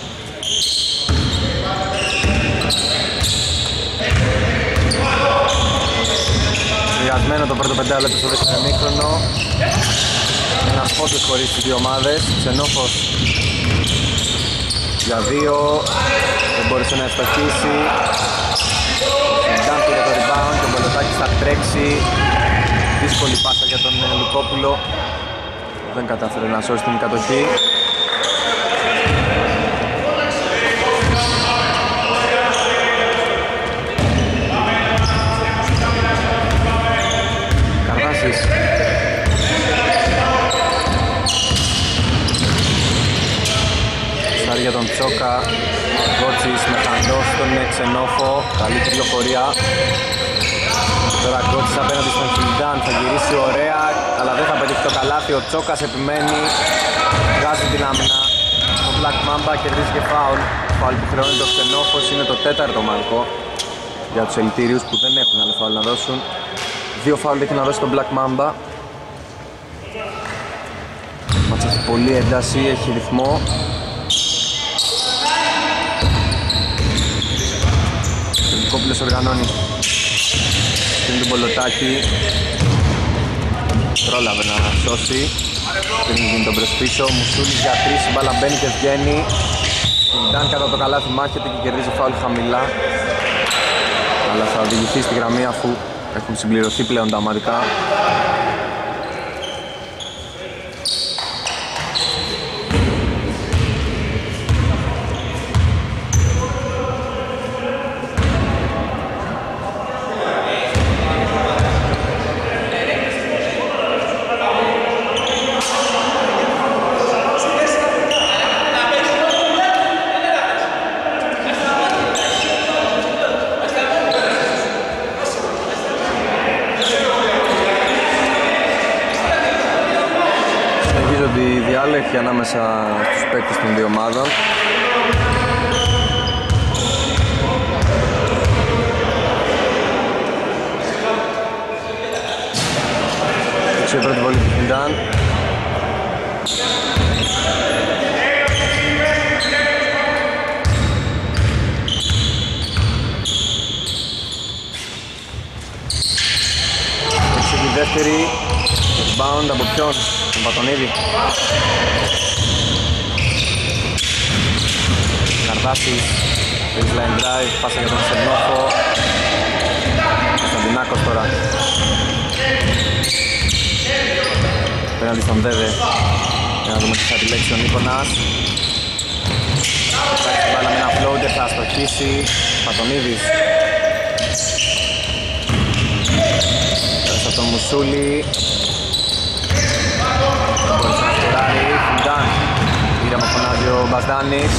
Μοιρασμένο το πρώτο πεντάλεπτο στο δεύτερο μήχρονο. Ένας πόντος χωρίς τις δύο ομάδες. Ξενόφος για δύο δεν μπόρεσε να ευστοχίσει. Ντάν πήρε το rebound και ο Μπολοτάκης θα τρέξει. Δύσκολη πάσα για τον ε, Λουκόπουλο. Δεν κατάφερε να σώσει την κατοχή Καρδάσης για τον Τσόκα Γκότσις με χαντό στον ξενόφο καλή κυκλοφορία Τώρα Γκότσις απέναντι στον Χιλντάν θα γυρίσει ωραία αλλά δεν θα πετύχει το καλάθι. Ο Τσόκας επιμένει βγάζει την άμυνα. Ο Black Mamba κερδίζει και φάουλ. Φάουλ που χρεώνει το ξενόφος είναι το τέταρτο μάρκο για τους ελιτήριους που δεν έχουν άλλο φάουλ να δώσουν. Δύο φάουλ έχει να δώσει τον Black Mamba. Μάτσα έχει πολύ ένταση, έχει ρυθμό οργανώνει. Στην του Μπολοτάκη. Πρόλαβε να σώσει. Πριν γίνει τον προσπίσω Μουσούλης για τρεις, η μπάλα μπαίνει και βγαίνει. Συντάν κατά το καλάθι μάχεται και κερδίζει φάουλ χαμηλά. Αλλά θα οδηγηθεί στη γραμμή αφού έχουν συμπληρωθεί πλέον τα ομαδικά ανάμεσα στους παίκτες των δύο ομάδων. Έτσι η πρώτη βολή του Χιντάν. Έτσι η δεύτερη Rebound από ποιον, τον Πατονίδη. Καρδάσης, baseline drive, πάσα για τον Σερνόφο. Κωνσταντινάκος τώρα. Πέναντι στον Δέδε. Για να δούμε τι θα επιλέξει ο Νίκονας. Εντάξει, βάλαμε ένα floater, θα αστοχίσει. Πατονίδης. Πέρασε από τον Μουσούλη. Μπορείς να σκοράρει, Φουντάν Πήρε με φωνάζει ο Μπαζδάνης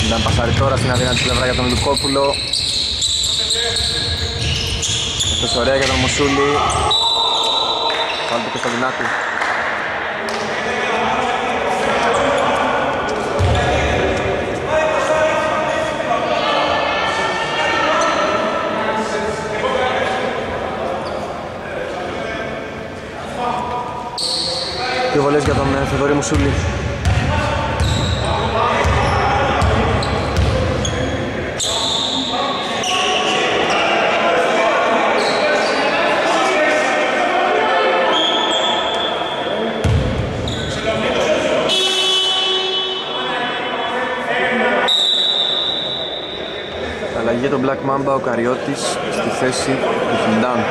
Φουντάν πασάρει τώρα στην αδύνατη πλευρά για τον Λουκόπουλο. Αυτός ωραία για τον Μουσούλη. Πάλι του Κωνσταντινάκου Δύο βολές για τον ε, Θεδωρή Μουσούλη. Αλλαγή για τον Black Mamba ο Καριώτης στη θέση του Χιντάν.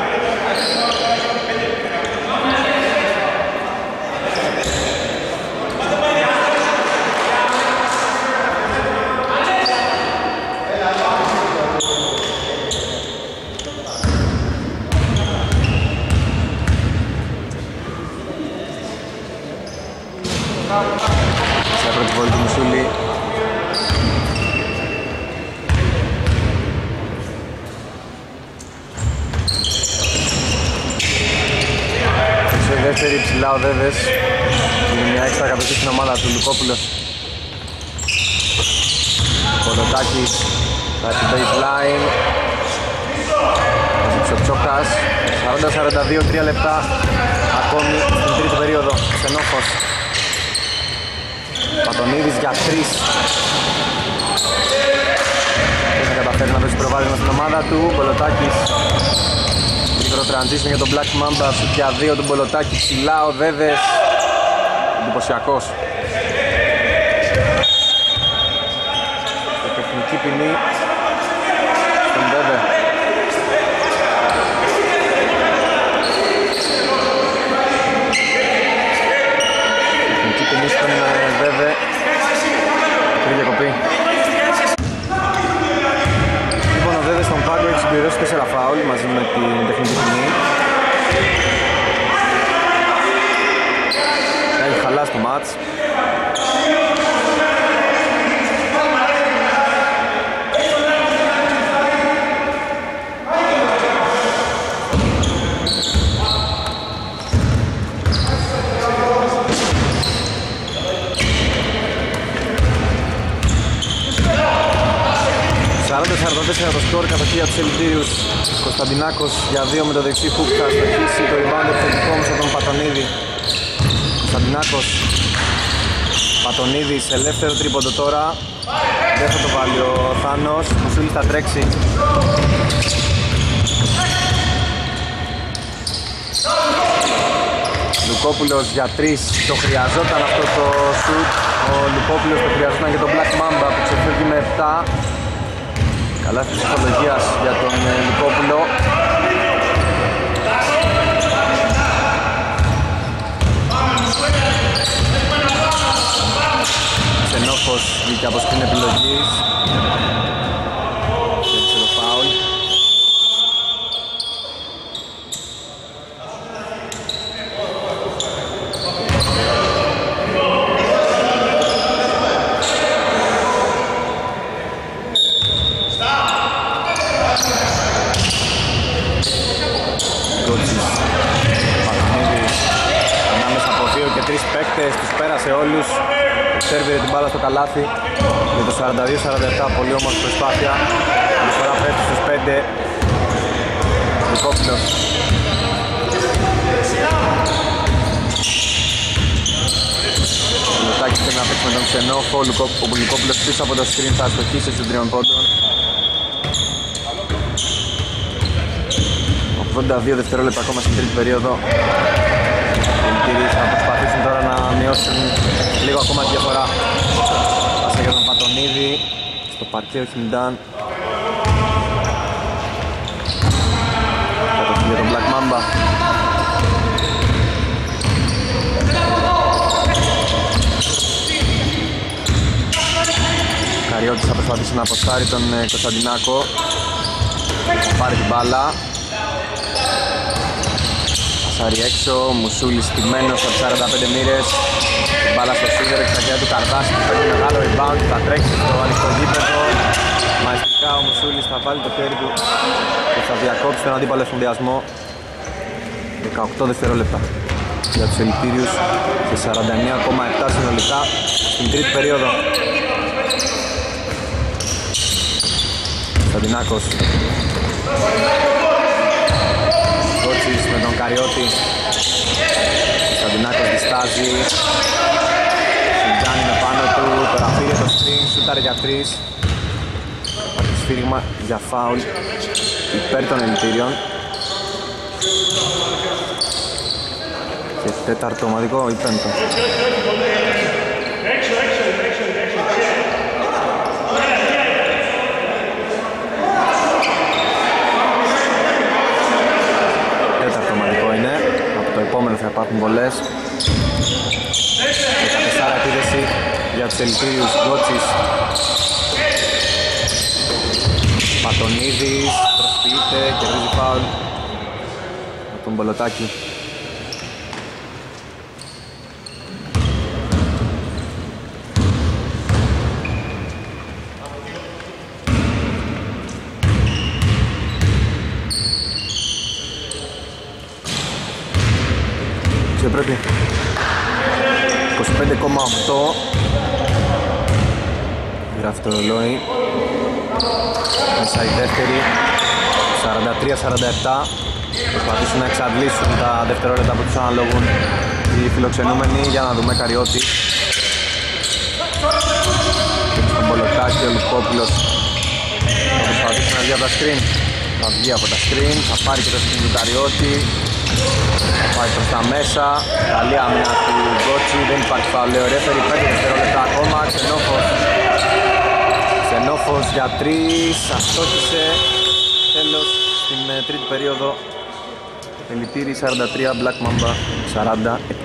Σε πρώτη βόλη του Μουσούλη. Σε δεύτερη ψηλά ο Δέβες. Είναι μια έξτρα κατοχή στην ομάδα του Λουκόπουλος. Κοντοτάκης θα έχει baseline. Ο Ψοκάς. 40-42, 3 λεπτά ακόμη στην τρίτη περίοδο. Ξενόφος. Πατονίδης για τρεις Δεν θα καταφέρει να δώσει προβάδισμα στην ομάδα του Μπολοτάκης Μικρό transition για τον Black Mamba Σου για δύο του Μπολοτάκη. Ψηλά ο Δέδες. Εντυπωσιακός. Τεχνική ποινή Στον Δέδε Τεχνική ποινή στον ε, Δέδε Μικρή διακοπή Λοιπόν, ο Δέδε στον πάγκο έχει συμπληρώσει 4 φάουλ μαζί με την τεχνική ποινή. Έχει χαλάσει το μάτς. το σκορ κατοχή για τους Ελιτήριους Κωνσταντινάκος για δύο με το δεξί χουκ θα αστοχίσει το rebound επιθετικό όμως από τον Πατονίδη. Κωνσταντινάκος Πατονίδης ελεύθερο τρίποντο τώρα. Δεν θα το βάλει ο Θάνος Μουσούλης θα τρέξει. Λουκόπουλος για τρεις το χρειαζόταν αυτό το σουτ. Ο Λουκόπουλος το χρειαζόταν για τον Black Mamba που ξεφεύγει με 7 Καλά της ψυχολογίας για τον ε, Λουκόπουλο Ξενόφος βγήκε από σκηνή επιλογής Έριξε το φάουλ Γκότσις Παναμίδης Ανάμεσα από δύο και τρεις παίκτες Τους πέρασε όλους σερβιρε την μπάλα στο καλάθι για το 42-47 πολύ όμορφη προσπάθεια. Η φορά πέφτει στους 5 Λουκόπουλος Λουτάκης θέλει να παίξει με τον Ξενόφο. Ο Λουκόπουλος πίσω από το screen θα αστοχίσει στους τριών πόντων. 82 δευτερόλεπτα ακόμα στην τρίτη περίοδο. Οι θα προσπαθήσουν τώρα να μειώσουν λίγο ακόμα τη διαφορά Πάσα για τον Πατονίδη στο παρκέ ο Χιντάν Κατοχή για τον Black Mamba. Καριώτης θα προσπαθήσει να αποστάρει τον ε, Κωνσταντινάκο. Θα πάρει την μπάλα. Σάρι έξω, Μουσούλης στημένος από 45 μοίρες Μπάλα στο σίδερο και στα χέρια του Καρδάση που παίρνει μεγάλο rebound θα τρέξει στο ανοιχτό γήπεδο. Μαεστρικά ο Μουσούλης θα βάλει το χέρι του και θα διακόψει τον αντίπαλο εφημδιασμό 18 δευτερόλεπτα για τους ελιτήριους σε 49,7 συνολικά στην τρίτη περίοδο. Κωνσταντινάκος. Κότσις με τον Καριώτη. Κωνσταντινάκος διστάζει Συντζάνει με πάνω του Τώρα πήρε το string, σούταρε για τρεις. Υπάρχει σφύριγμα για φάουλ υπέρ των ελιτήριων. Και τέταρτο ομαδικό ή πέμπτο. Επόμενο θα υπάρχουν βολές 14 επίδεση για τους ελιτήριους Γκότσις Πατονίδης προσποιείται, κερδίζει φάουλ. Από τον Μπολοτάκη πρέπει 25,8 γράφει το ρολόι μέσα η δεύτερη 43-47 προσπαθήσουν να εξαντλήσουν τα δευτερόλεπτα που τους αναλογούν οι φιλοξενούμενοι. Για να δούμε Καριώτη. Και στον Πολωτάκη ο Λουκόπουλος. Θα προσπαθήσει να βγει από τα screen. Θα βγει από τα screen, θα πάρει και το screen του Καριώτη. Πάει προς τα μέσα, καλή άμυνα του Γκότσι, δεν υπάρχει φαουλέο ρέφερη, 5 δευτερόλεπτα ακόμα, Ξενόφος Ξενόφος για 3, αστόχησε, τέλος στην ε, τρίτη περίοδο. Ελιτήρη 43, Black Mamba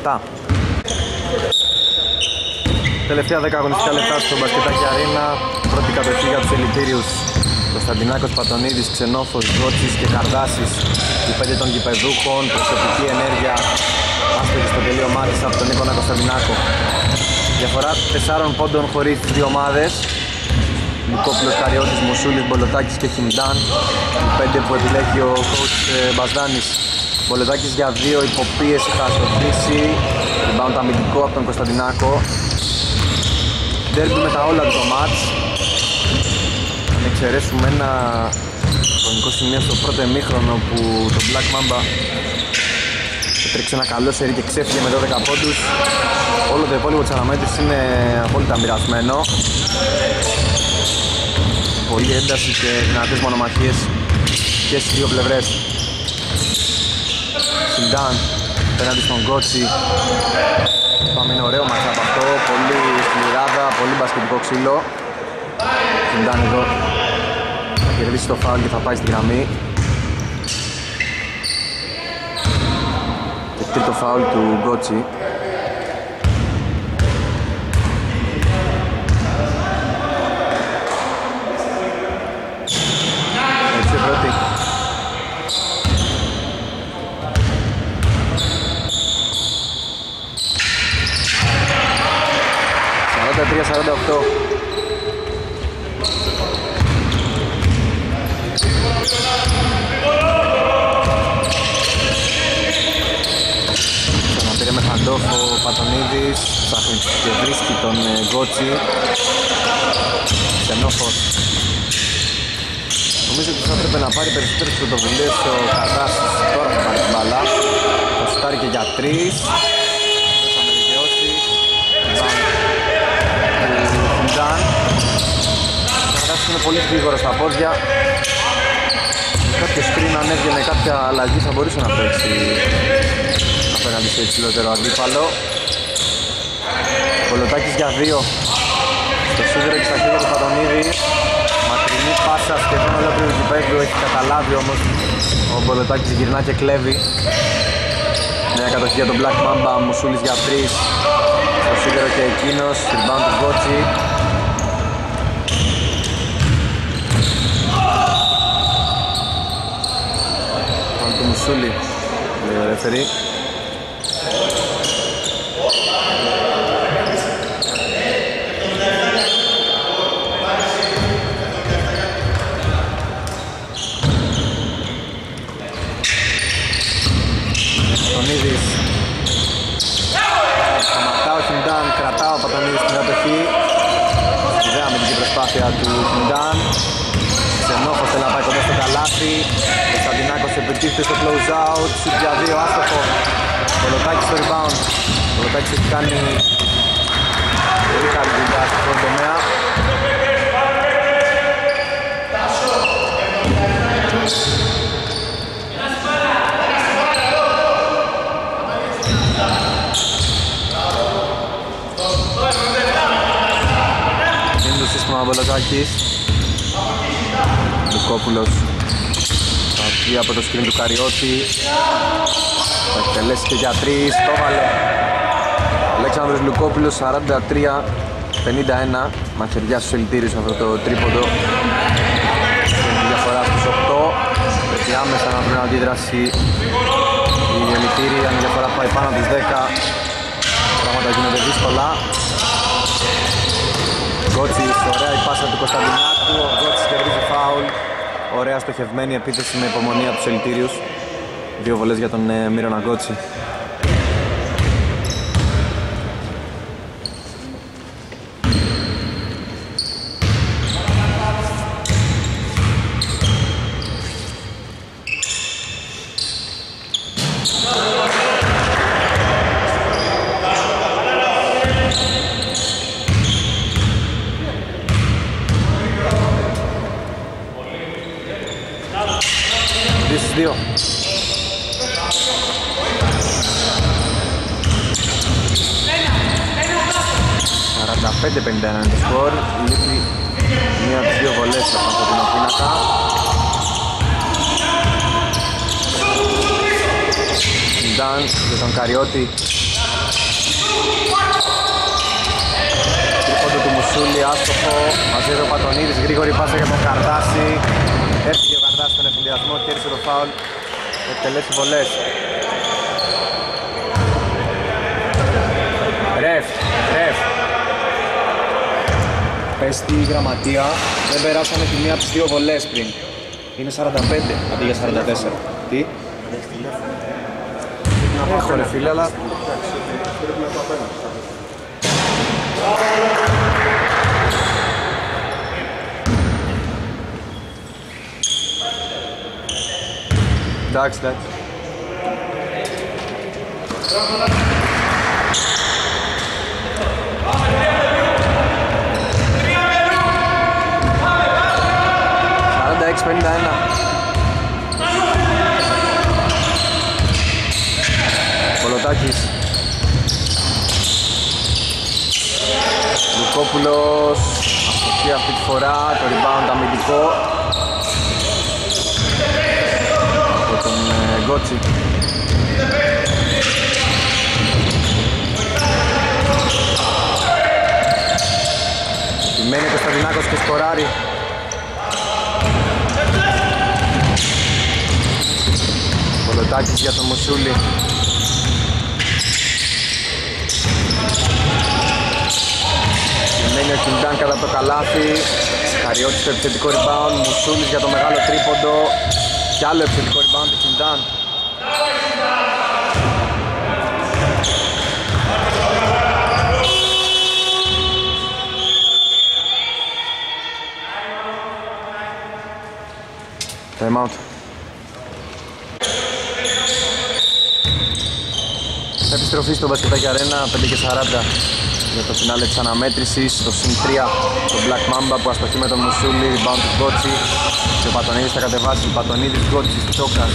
47 Τελευταία 10 αγωνιστικά λεπτά στο μπασκετάκι αρίνα. Πρώτη κατοχή για τους ελιτήριους. Κωνσταντινάκος Πατονίδης, Ξενόφος, Γκότσης και Καρδάσης. Οι πέντε των γηπεδούχων, προσωπική ενέργεια. Άστοχη στο τελείωμά της από τον Νίκονα Κωνσταντινάκο. Διαφορά 4 πόντων χωρίς τις δύο ομάδες Νικόπουλος Καριώτης, Μουσούλης, Μπολοτάκης και Χιμντάν οι πέντε που επιλέγει ο coach ε, Μπασδάνης Μπολοτάκης για δύο υποπίεση θα αστοχίσει rebound αμυντικό από τον Κωνσταντινάκο. Ντέρμπι με τα όλα του το μάτς αν εξαιρέσουμε ένα χρονικό σημείο στο πρώτο εμίχρονο που το Black Mamba έτρεξε ένα καλό σερί και ξέφυγε με 12 πόντους. Όλο το υπόλοιπο της αναμέτρησης είναι απόλυτα μοιρασμένο πολύ ένταση και δυνατές μονομαχίες και στις δύο πλευρές. Σιντάν πέναντι στον Κότσι. Πάμε είναι ωραίο μας από αυτό, πολύ σκληράδα, πολύ μπασκετικό ξύλο. Σιντάν εδώ κερδίσει το φάουλ και θα πάει στη γραμμή. Και τρίτο φάουλ του Γκότσι Έτσι πρώτη 43-48 Παντόφ ο Πατονίδης ψάχνει και βρίσκει τον ε, Γκότσι Ξενόφος Νομίζω ότι θα έπρεπε να πάρει περισσότερες πρωτοβουλίες ο Καρτάσης τώρα θα πάρει την μπάλα. Θα σουτάρει και για τρεις θα με δικαιώσει Φουντάν ο Καρτάσης είναι πολύ γρήγορο στα πόδια. Κάποιος screen αν έβγαινε κάποια αλλαγή θα μπορούσε να παίξει απέναντι σε υψηλότερο αντίπαλο. Κολοτάκης για δύο. Στο σίδερο και στα χέρια του Πατονίδη μακρινή πάσα σχεδόν ολόκληρο του παίκτη έχει καταλάβει όμως. Ο Κολοτάκης γυρνά και κλέβει. Νέα κατοχή για τον Black Mamba Μουσούλης για τρεις. Στο σίδερο και εκείνος rebound του Γκότσι του Μουσούλη λέει ο ρεφερή. Πατονίδης Σταματά ο Χιντάν, κρατάω ο Πατονίδης στην κατοχή. Ιδέα με την προσπάθεια του Χιντάν Ξενόφος θέλει να πάει κοντά στο καλάθι Κωνσταντινάκος επιτύχει στο close out Σουτ για δύο, άστοχο Κολοτάκης στο rebound. Κολοτάκης έχει κάνει πολύ καλή δουλειά στο πρώτο τομέα. Είναι το σύστημα Βολοκάκης Λουκόπουλος θα βγει από το σκριν του Καριώτη θα εκτελέσει και για τρεις, το βάλε Αλέξανδρος Λουκόπουλος 43-51 μαχαιριά στους ελιτήριους αυτό το τρίποντο. Και τη διαφορά στους 8 πρέπει άμεσα να βρουν αντίδραση οι ελιτήριοι αν η διαφορά πάει πάνω από τους 10 πράγματα γίνονται δύσκολα. Γκότσις, ωραία η πάσα του Κωνσταντινάκου, ο Γκότσις κερδίζει φάουλ Ωραία στοχευμένη επίθεση με υπομονή από τους ελιτήριους. Δύο βολές για τον ε, Μύρονα Γκότσι Δύο στους δύο. Σαράντα 51 είναι το σκορ. Λείπει μία από τις δύο βολές από τον κοντινό πίνακα. Ντάν για τον Καριώτη. Τρίποντο του Μουσούλη, άστοχο. Μαζί ο Πατονίδης, γρήγορη πάσα για τον Καρτάση. Έφυγε ο Καρτάσης στον εφηδιασμό, κέρδισε το φάουλ. Εκτελέσει βολές. Ρεφ, ρεφ. Πες στη γραμματεία, δεν περάσαμε τη μία από τις δύο βολές πριν. Είναι 45 αντί για 44. Τι; Έχω ρε φίλε, αλλά... Εντάξει, εντάξει. Σαράντα έξι πενήντα ένα. Κολοτάκης. Λουκόπουλος. Αστοχή αυτή τη φορά. Το rebound αμυντικό. Από τον ε, Γκότσι. Επιμένει ο Κωνσταντινάκος και σκοράρει. Καλοτάκης για το Μουσούλη Μένει ο Κιντάν κατά το καλάθι. Καριώτης το επιθετικό rebound. Μουσούλης για το μεγάλο τρίποντο. Κι άλλο επιθετικό rebound του Κιντάν Time out. Επιστροφή στο Μπασκετάκι Αρένα 5 και 40 για το φινάλε της αναμέτρησης στο συν 3 το Black Mamba που αστοχεί με τον Μουσούλη, rebound του Γκότσι και ο Πατονίδης θα κατεβάσει, Πατονίδης, Γκότσις, Τσόκας,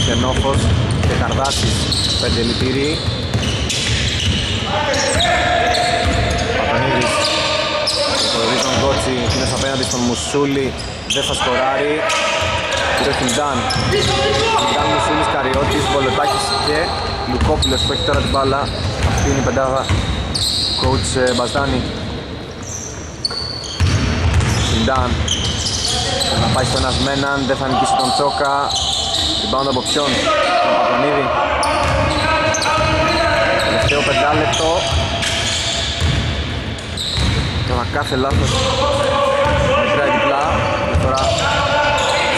Ξενόφος και Καρδάσης. 5 λυπήρι Πατονίδης προχωρεί τον Γκότσι, είναι απέναντι στον Μουσούλη δεν θα σκοράρει. Και ο Χιντάν. Χιντάν Μουσούλης, Καριώτης, Βολοτάκης και Λουκόπουλος που έχει τώρα την μπάλα. Αυτή είναι η πεντάδα. Coach ε, Μπαζδάνη. Χιντάν να πάει στον Ασμέναν, δεν θα νικήσει τον Τσόκα. Rebound από ποιον, τον Παπανίδη Τελευταίο πεντάλεπτο. Τώρα κάθε λάθος. Μετράει διπλά. Και τώρα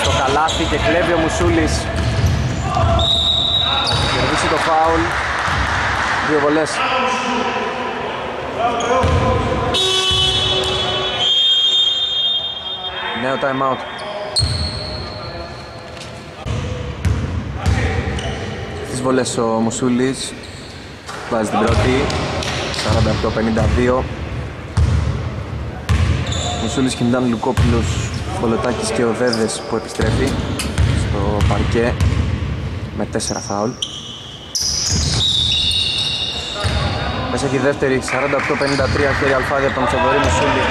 στο καλάθι και κλέβει ο Μουσούλης. Κερδίσει το φάουλ. Δύο βολές. Νέο time out. Στις βολές ο Μουσούλης Βάζει την πρώτη. 48-52 Μουσούλης Κιντάν Λουκόπουλος Βολοτάκης και ο Δέδες που επιστρέφει στο παρκέ με 4 φάουλ Μέσα και η δεύτερη 48-53 χέρι αλφάδι από τον Θοδωρή Μουσούλη.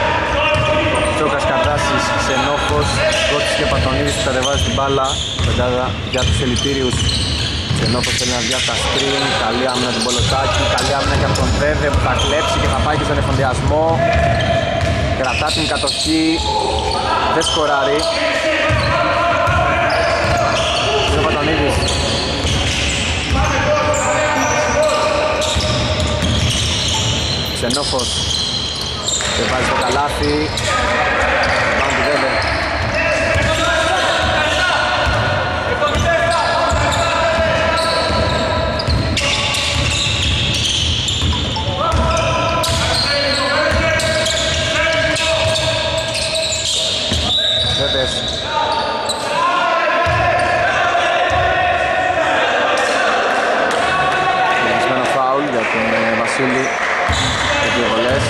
Τσόκας Καρδάσης, Ξενόφος, Γκότης και Πατονίδης που κατεβάζει την μπάλα. Πεντάδα για τους ελιτήριους Ξενόφος θέλει να βγει τα σκριν, καλή άμυνα του Μπολοτάκη, καλή άμυνα και από τον Βέβε που θα κλέψει και θα πάει και στον εφονδιασμό Κρατά την κατοχή, δεν σκοράρει. Ο Πατονίδης Ξενόφος και βάζει το καλάθι Πάμε του Βέβε Βέβες Λογισμένο φάουλ για τον ε, Βασίλη και δύο βολές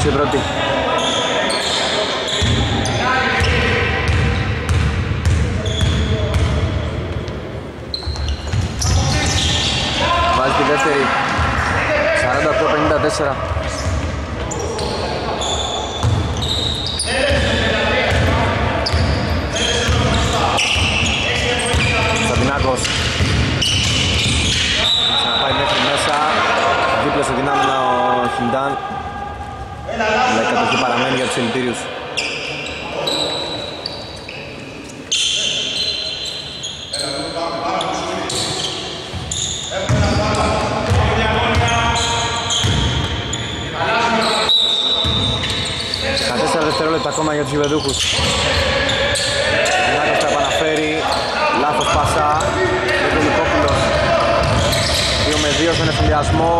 στην πρώτη. Βάζει τη δεύτερη. 48-54. Σαντινάκος Ξαναπάει μέχρι μέσα. Δίπλα σε δυνάμενα ο Χιντάν. Αλλά η κατοχή παραμένει για τους ελιτήριους Στα τέσσερα δευτερόλεπτα ακόμα για τους γηπεδούχους. Νάκος τα επαναφέρει. Λάθος πάσα. Για τον Λουκόπουλος 2 με 2 στον εφηλιασμό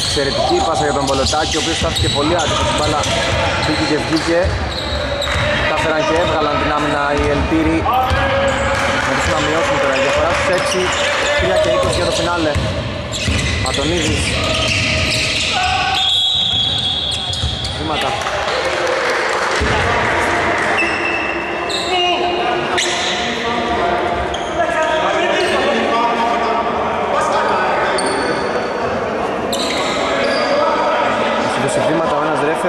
Εξαιρετική πάσα για τον Πολωτάκη Ο οποίος στάθηκε πολύ άτυπο στην μπάλα. Μπήκε και βγήκε. Κατάφεραν και έβγαλαν την άμυνα οι Ελτήροι Να τους να μειώσουν τώρα η διαφορά στους 6 3 και 20 για το φινάλε. Ατονίδης Βήματα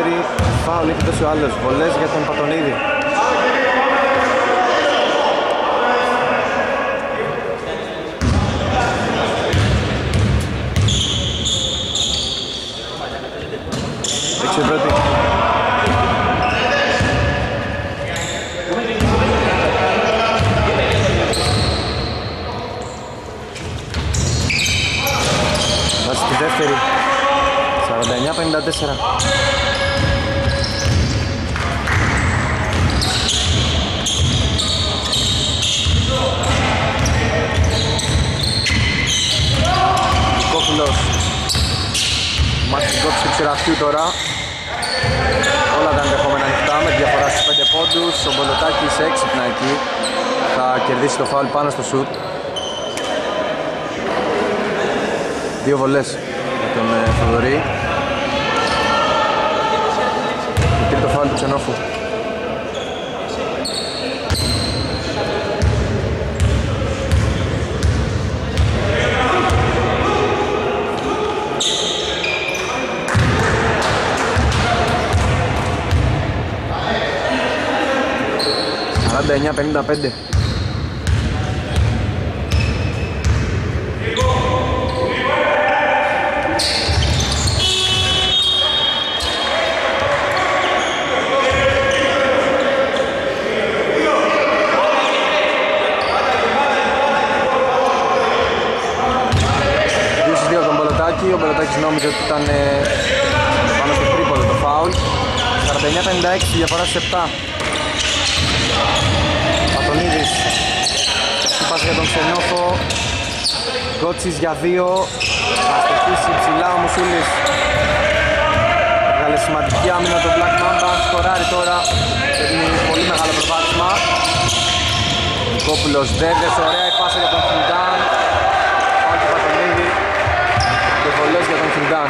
Στους βήματα ο ένας ρεφ δεύτερη φάουλ έχει δώσει ο άλλος. Βολές για τον Πατονίδη. Έξω η πρώτη. Βάζει τη δεύτερη. 49-54. Νικόπουλος Μάχη κόψη του ξεραφιού τώρα. Όλα τα ενδεχόμενα ανοιχτά με διαφορά στους 5 πόντους. Ο Μπολοτάκης έξυπνα εκεί. Θα κερδίσει το φάουλ πάνω στο σουτ. Δύο βολές για τον ε, Θοδωρή. Το τρίτο φάουλ του Ξενόφου 49-55 Ο Μπελοτάκης νόμιζε ότι ήταν ε, πάνω στο τρίπολο το φάουλ. 49-56 διαφορά σε 7 Αυτή πάση για τον Ξενόφο Γκότσις για δύο. Θα στοχίσει ψηλά ο Μουσούλης. Έβγαλε σημαντική άμυνα τον Black Mamba. Σκοράρει τώρα. Και είναι πολύ μεγάλο προβάδισμα. Νικόπουλος Δέδες, ωραία η πάσα για τον Φιντάν. Πάλι του Πατονίδη και βολές για τον Φιντάν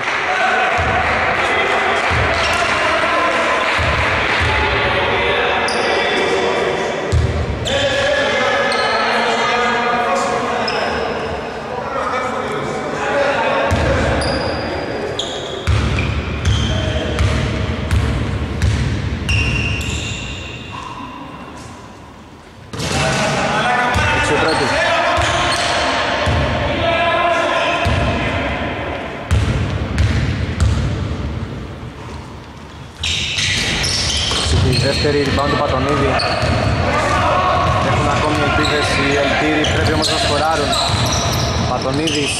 Έξω η πρώτη. Στη δεύτερη rebound του Πατονίδη. Έχουν ακόμη ελπίδες οι Ελτήροι, πρέπει όμως να σκοράρουν. Πατονίδης,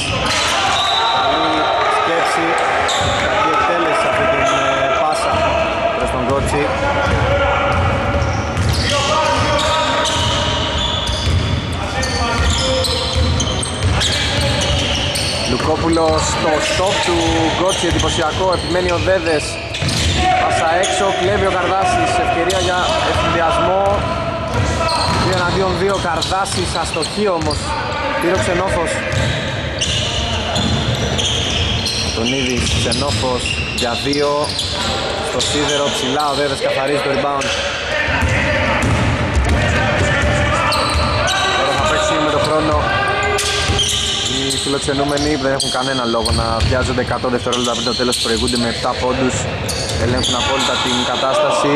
καλή σκέψη, κακή εκτέλεση αυτή την ε, πάσα προς τον Κότσι. Λουκόπουλος στο stop του Γκότσι εντυπωσιακό, επιμένει ο Δέδες Πάσα έξω, κλέβει ο Καρδάσης, ευκαιρία για ευθυνδιασμό Δύο εναντίον δύο, Καρδάσης, αστοχή όμως. Πήρε ο Ξενόφος. Τον ήδη Ξενόφος για δύο. Στο σίδερο ψηλά ο Δέδες καθαρίζει το rebound. Τώρα θα παίξει με το χρόνο. οι φιλοξενούμενοι δεν έχουν κανένα λόγο να βιάζονται 100 δευτερόλεπτα πριν το τέλος προηγούνται με 7 πόντους. Ελέγχουν απόλυτα την κατάσταση.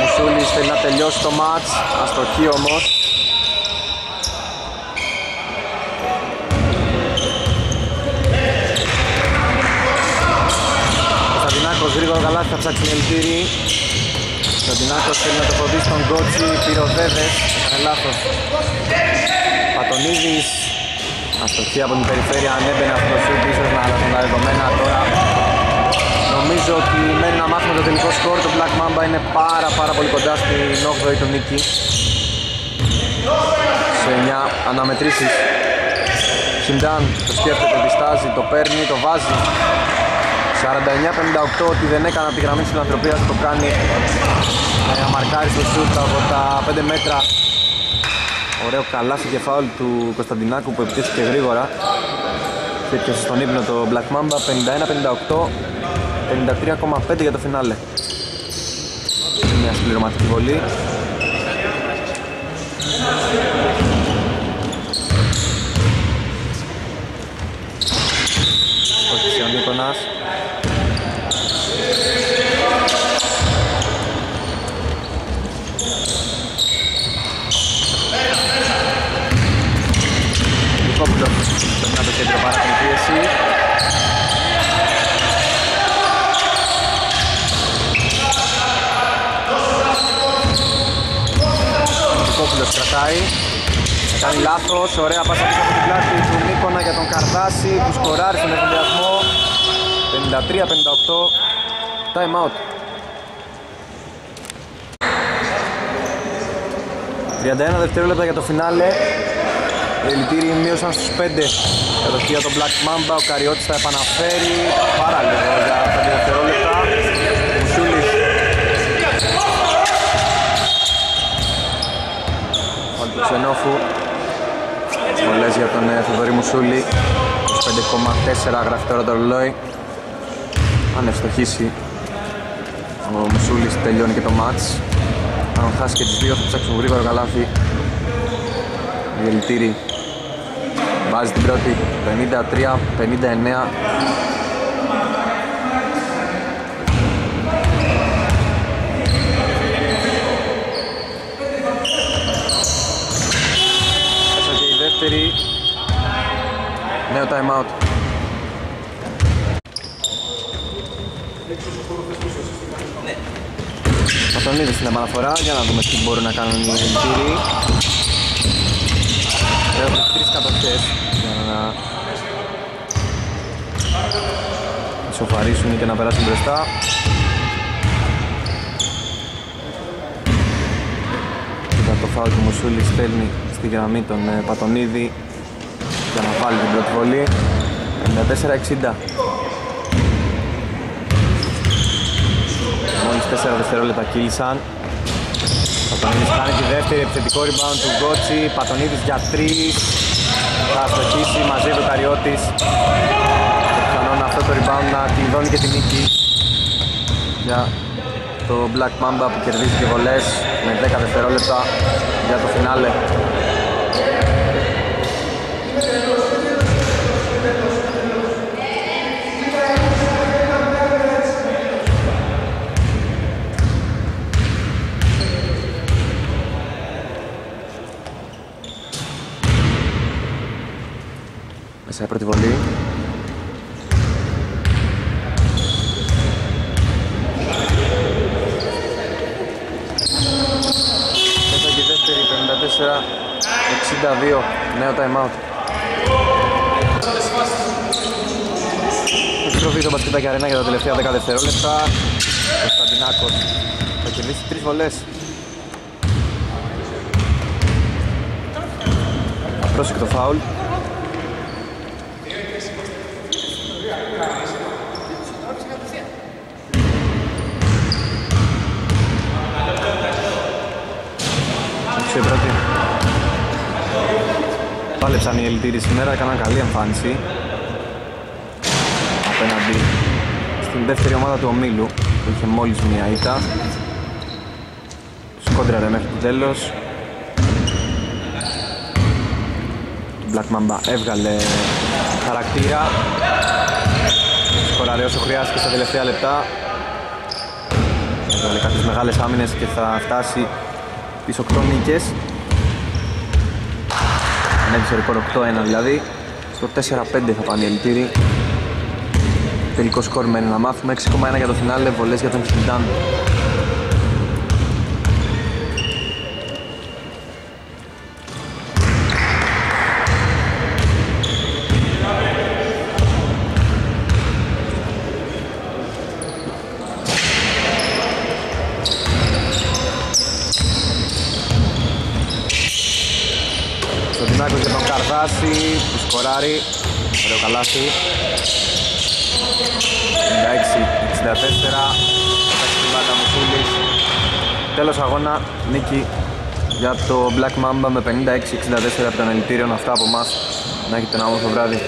Μουσούλης θέλει να τελειώσει το μάτς. Αστοχή όμως. Κωνσταντινάκος γρήγορα καλά θα ψάξει ελτήρι Κωνσταντινάκος θέλει να το φοβήσει τον Γκότσι πυροδέδες έκανε λάθος. Πατονίδης Αστοχή από την περιφέρεια αν έμπαινε αυτός το σουτ ίσως να αλλάξουν τα δεδομένα. Τώρα Νομίζω ότι μένει να μάθουμε το τελικό σκορ. Το Black Mamba είναι πάρα πάρα πολύ κοντά στην 8η του νίκη. Σε 9 αναμετρήσεις. Χιντάν το σκέφτεται, διστάζει, το παίρνει, το βάζει. 49-58 ότι δεν έκανα τη γραμμή της φιλανθρωπίας το κάνει. Να μαρκάρει στο σουτ από τα 5 μέτρα Ωραίο καλάθι και φάουλ του Κωνσταντινάκου που επιτέθηκε γρήγορα. Και έπιασε στον ύπνο το Black Mamba 51-58 53,5 για το φινάλε. Μια συμπληρωματική βολή. Όχισε ο Νίκονας να το κέντρο πάρα την πίεση. Κόπουλος κρατάει. Κάνει λάθος, ωραία πάσα πίσω από την πλάτη του Νίκονα για τον Καρδάση που σκοράρει στον εφηδιασμό. 53-58. Time out. 31 δευτερόλεπτα για το φινάλε. Οι ελιτήριοι μείωσαν στους 5 κατοχή για τον Black Mamba. Ο Καριώτης θα επαναφέρει πάρα λίγο για τα 2 δευτερόλεπτα. Μουσούλης. Πάλι του Ξενόφου. Βολές για τον ε, Θοδωρή Μουσούλη. 25,4 γράφει τώρα το ρολόι. Αν ευστοχίσει ο Μουσούλης τελειώνει και το μάτς. Αν χάσει και τις δύο θα ψάξουν γρήγορο καλάθι. Διελτήρη βάζει την πρώτη. 53-59 Μέσα και η δεύτερη. Νέο time out. Θα τον είδες στην επαναφορά για να δούμε τι μπορούν να κάνουν οι Ελτήροι Έχουν τρεις κατοχές για να ισοφαρίσουν και να περάσουν μπροστά. Κοίτα το φάουλ του Μουσούλη στέλνει στη γραμμή τον ε, Πατονίδη για να βάλει την πρώτη βολή 94-60 Μόλις 4 δευτερόλεπτα κύλησαν. Πατονίδης κάνει τη δεύτερη επιθετικό rebound του Γκότσι. Πατονίδης για 3 Θα αστοχίσει μαζί του Καριώτης. Πιθανόν αυτό το rebound να κλειδώνει και τη νίκη Για το Black Mamba που κερδίζει και βολές με 10 δευτερόλεπτα για το φινάλε Μέσα η πρώτη βολή. Μέσα και η δεύτερη, 54-62, νέο time out. Επιστροφή στο Μπασκετάκι Αρένα για τα τελευταία 10 δευτερόλεπτα. Κωνσταντινάκος θα κερδίσει τρεις βολές. Πρόσεκτο φάουλ. Έξω η πρώτη. Πάλεψαν οι ελιτήροι σήμερα, έκαναν καλή εμφάνιση. Απέναντι στην δεύτερη ομάδα του ομίλου που είχε μόλις μία ήττα. Τους κόντραρε μέχρι το τέλος. Το Black Mamba έβγαλε χαρακτήρα. Σκοράρε όσο χρειάστηκε στα τελευταία λεπτά. Έβγαλε κάποιες μεγάλες άμυνες και θα φτάσει τις 8 νίκες ανέβει στο ρεκόρ 8-1 δηλαδή. Στο 4-5 θα πάνε οι ελιτήροι τελικό σκορ μένει να μάθουμε 6,1 για το φινάλε βολές για τον Χιντάν σκοράρει ωραίο καλάθι. 96-64 Μουσούλης τέλος αγώνα νίκη για το Black Mamba με 56-64 από τον ελιτήριο αυτά από εμάς. Να έχετε ένα όμορφο βράδυ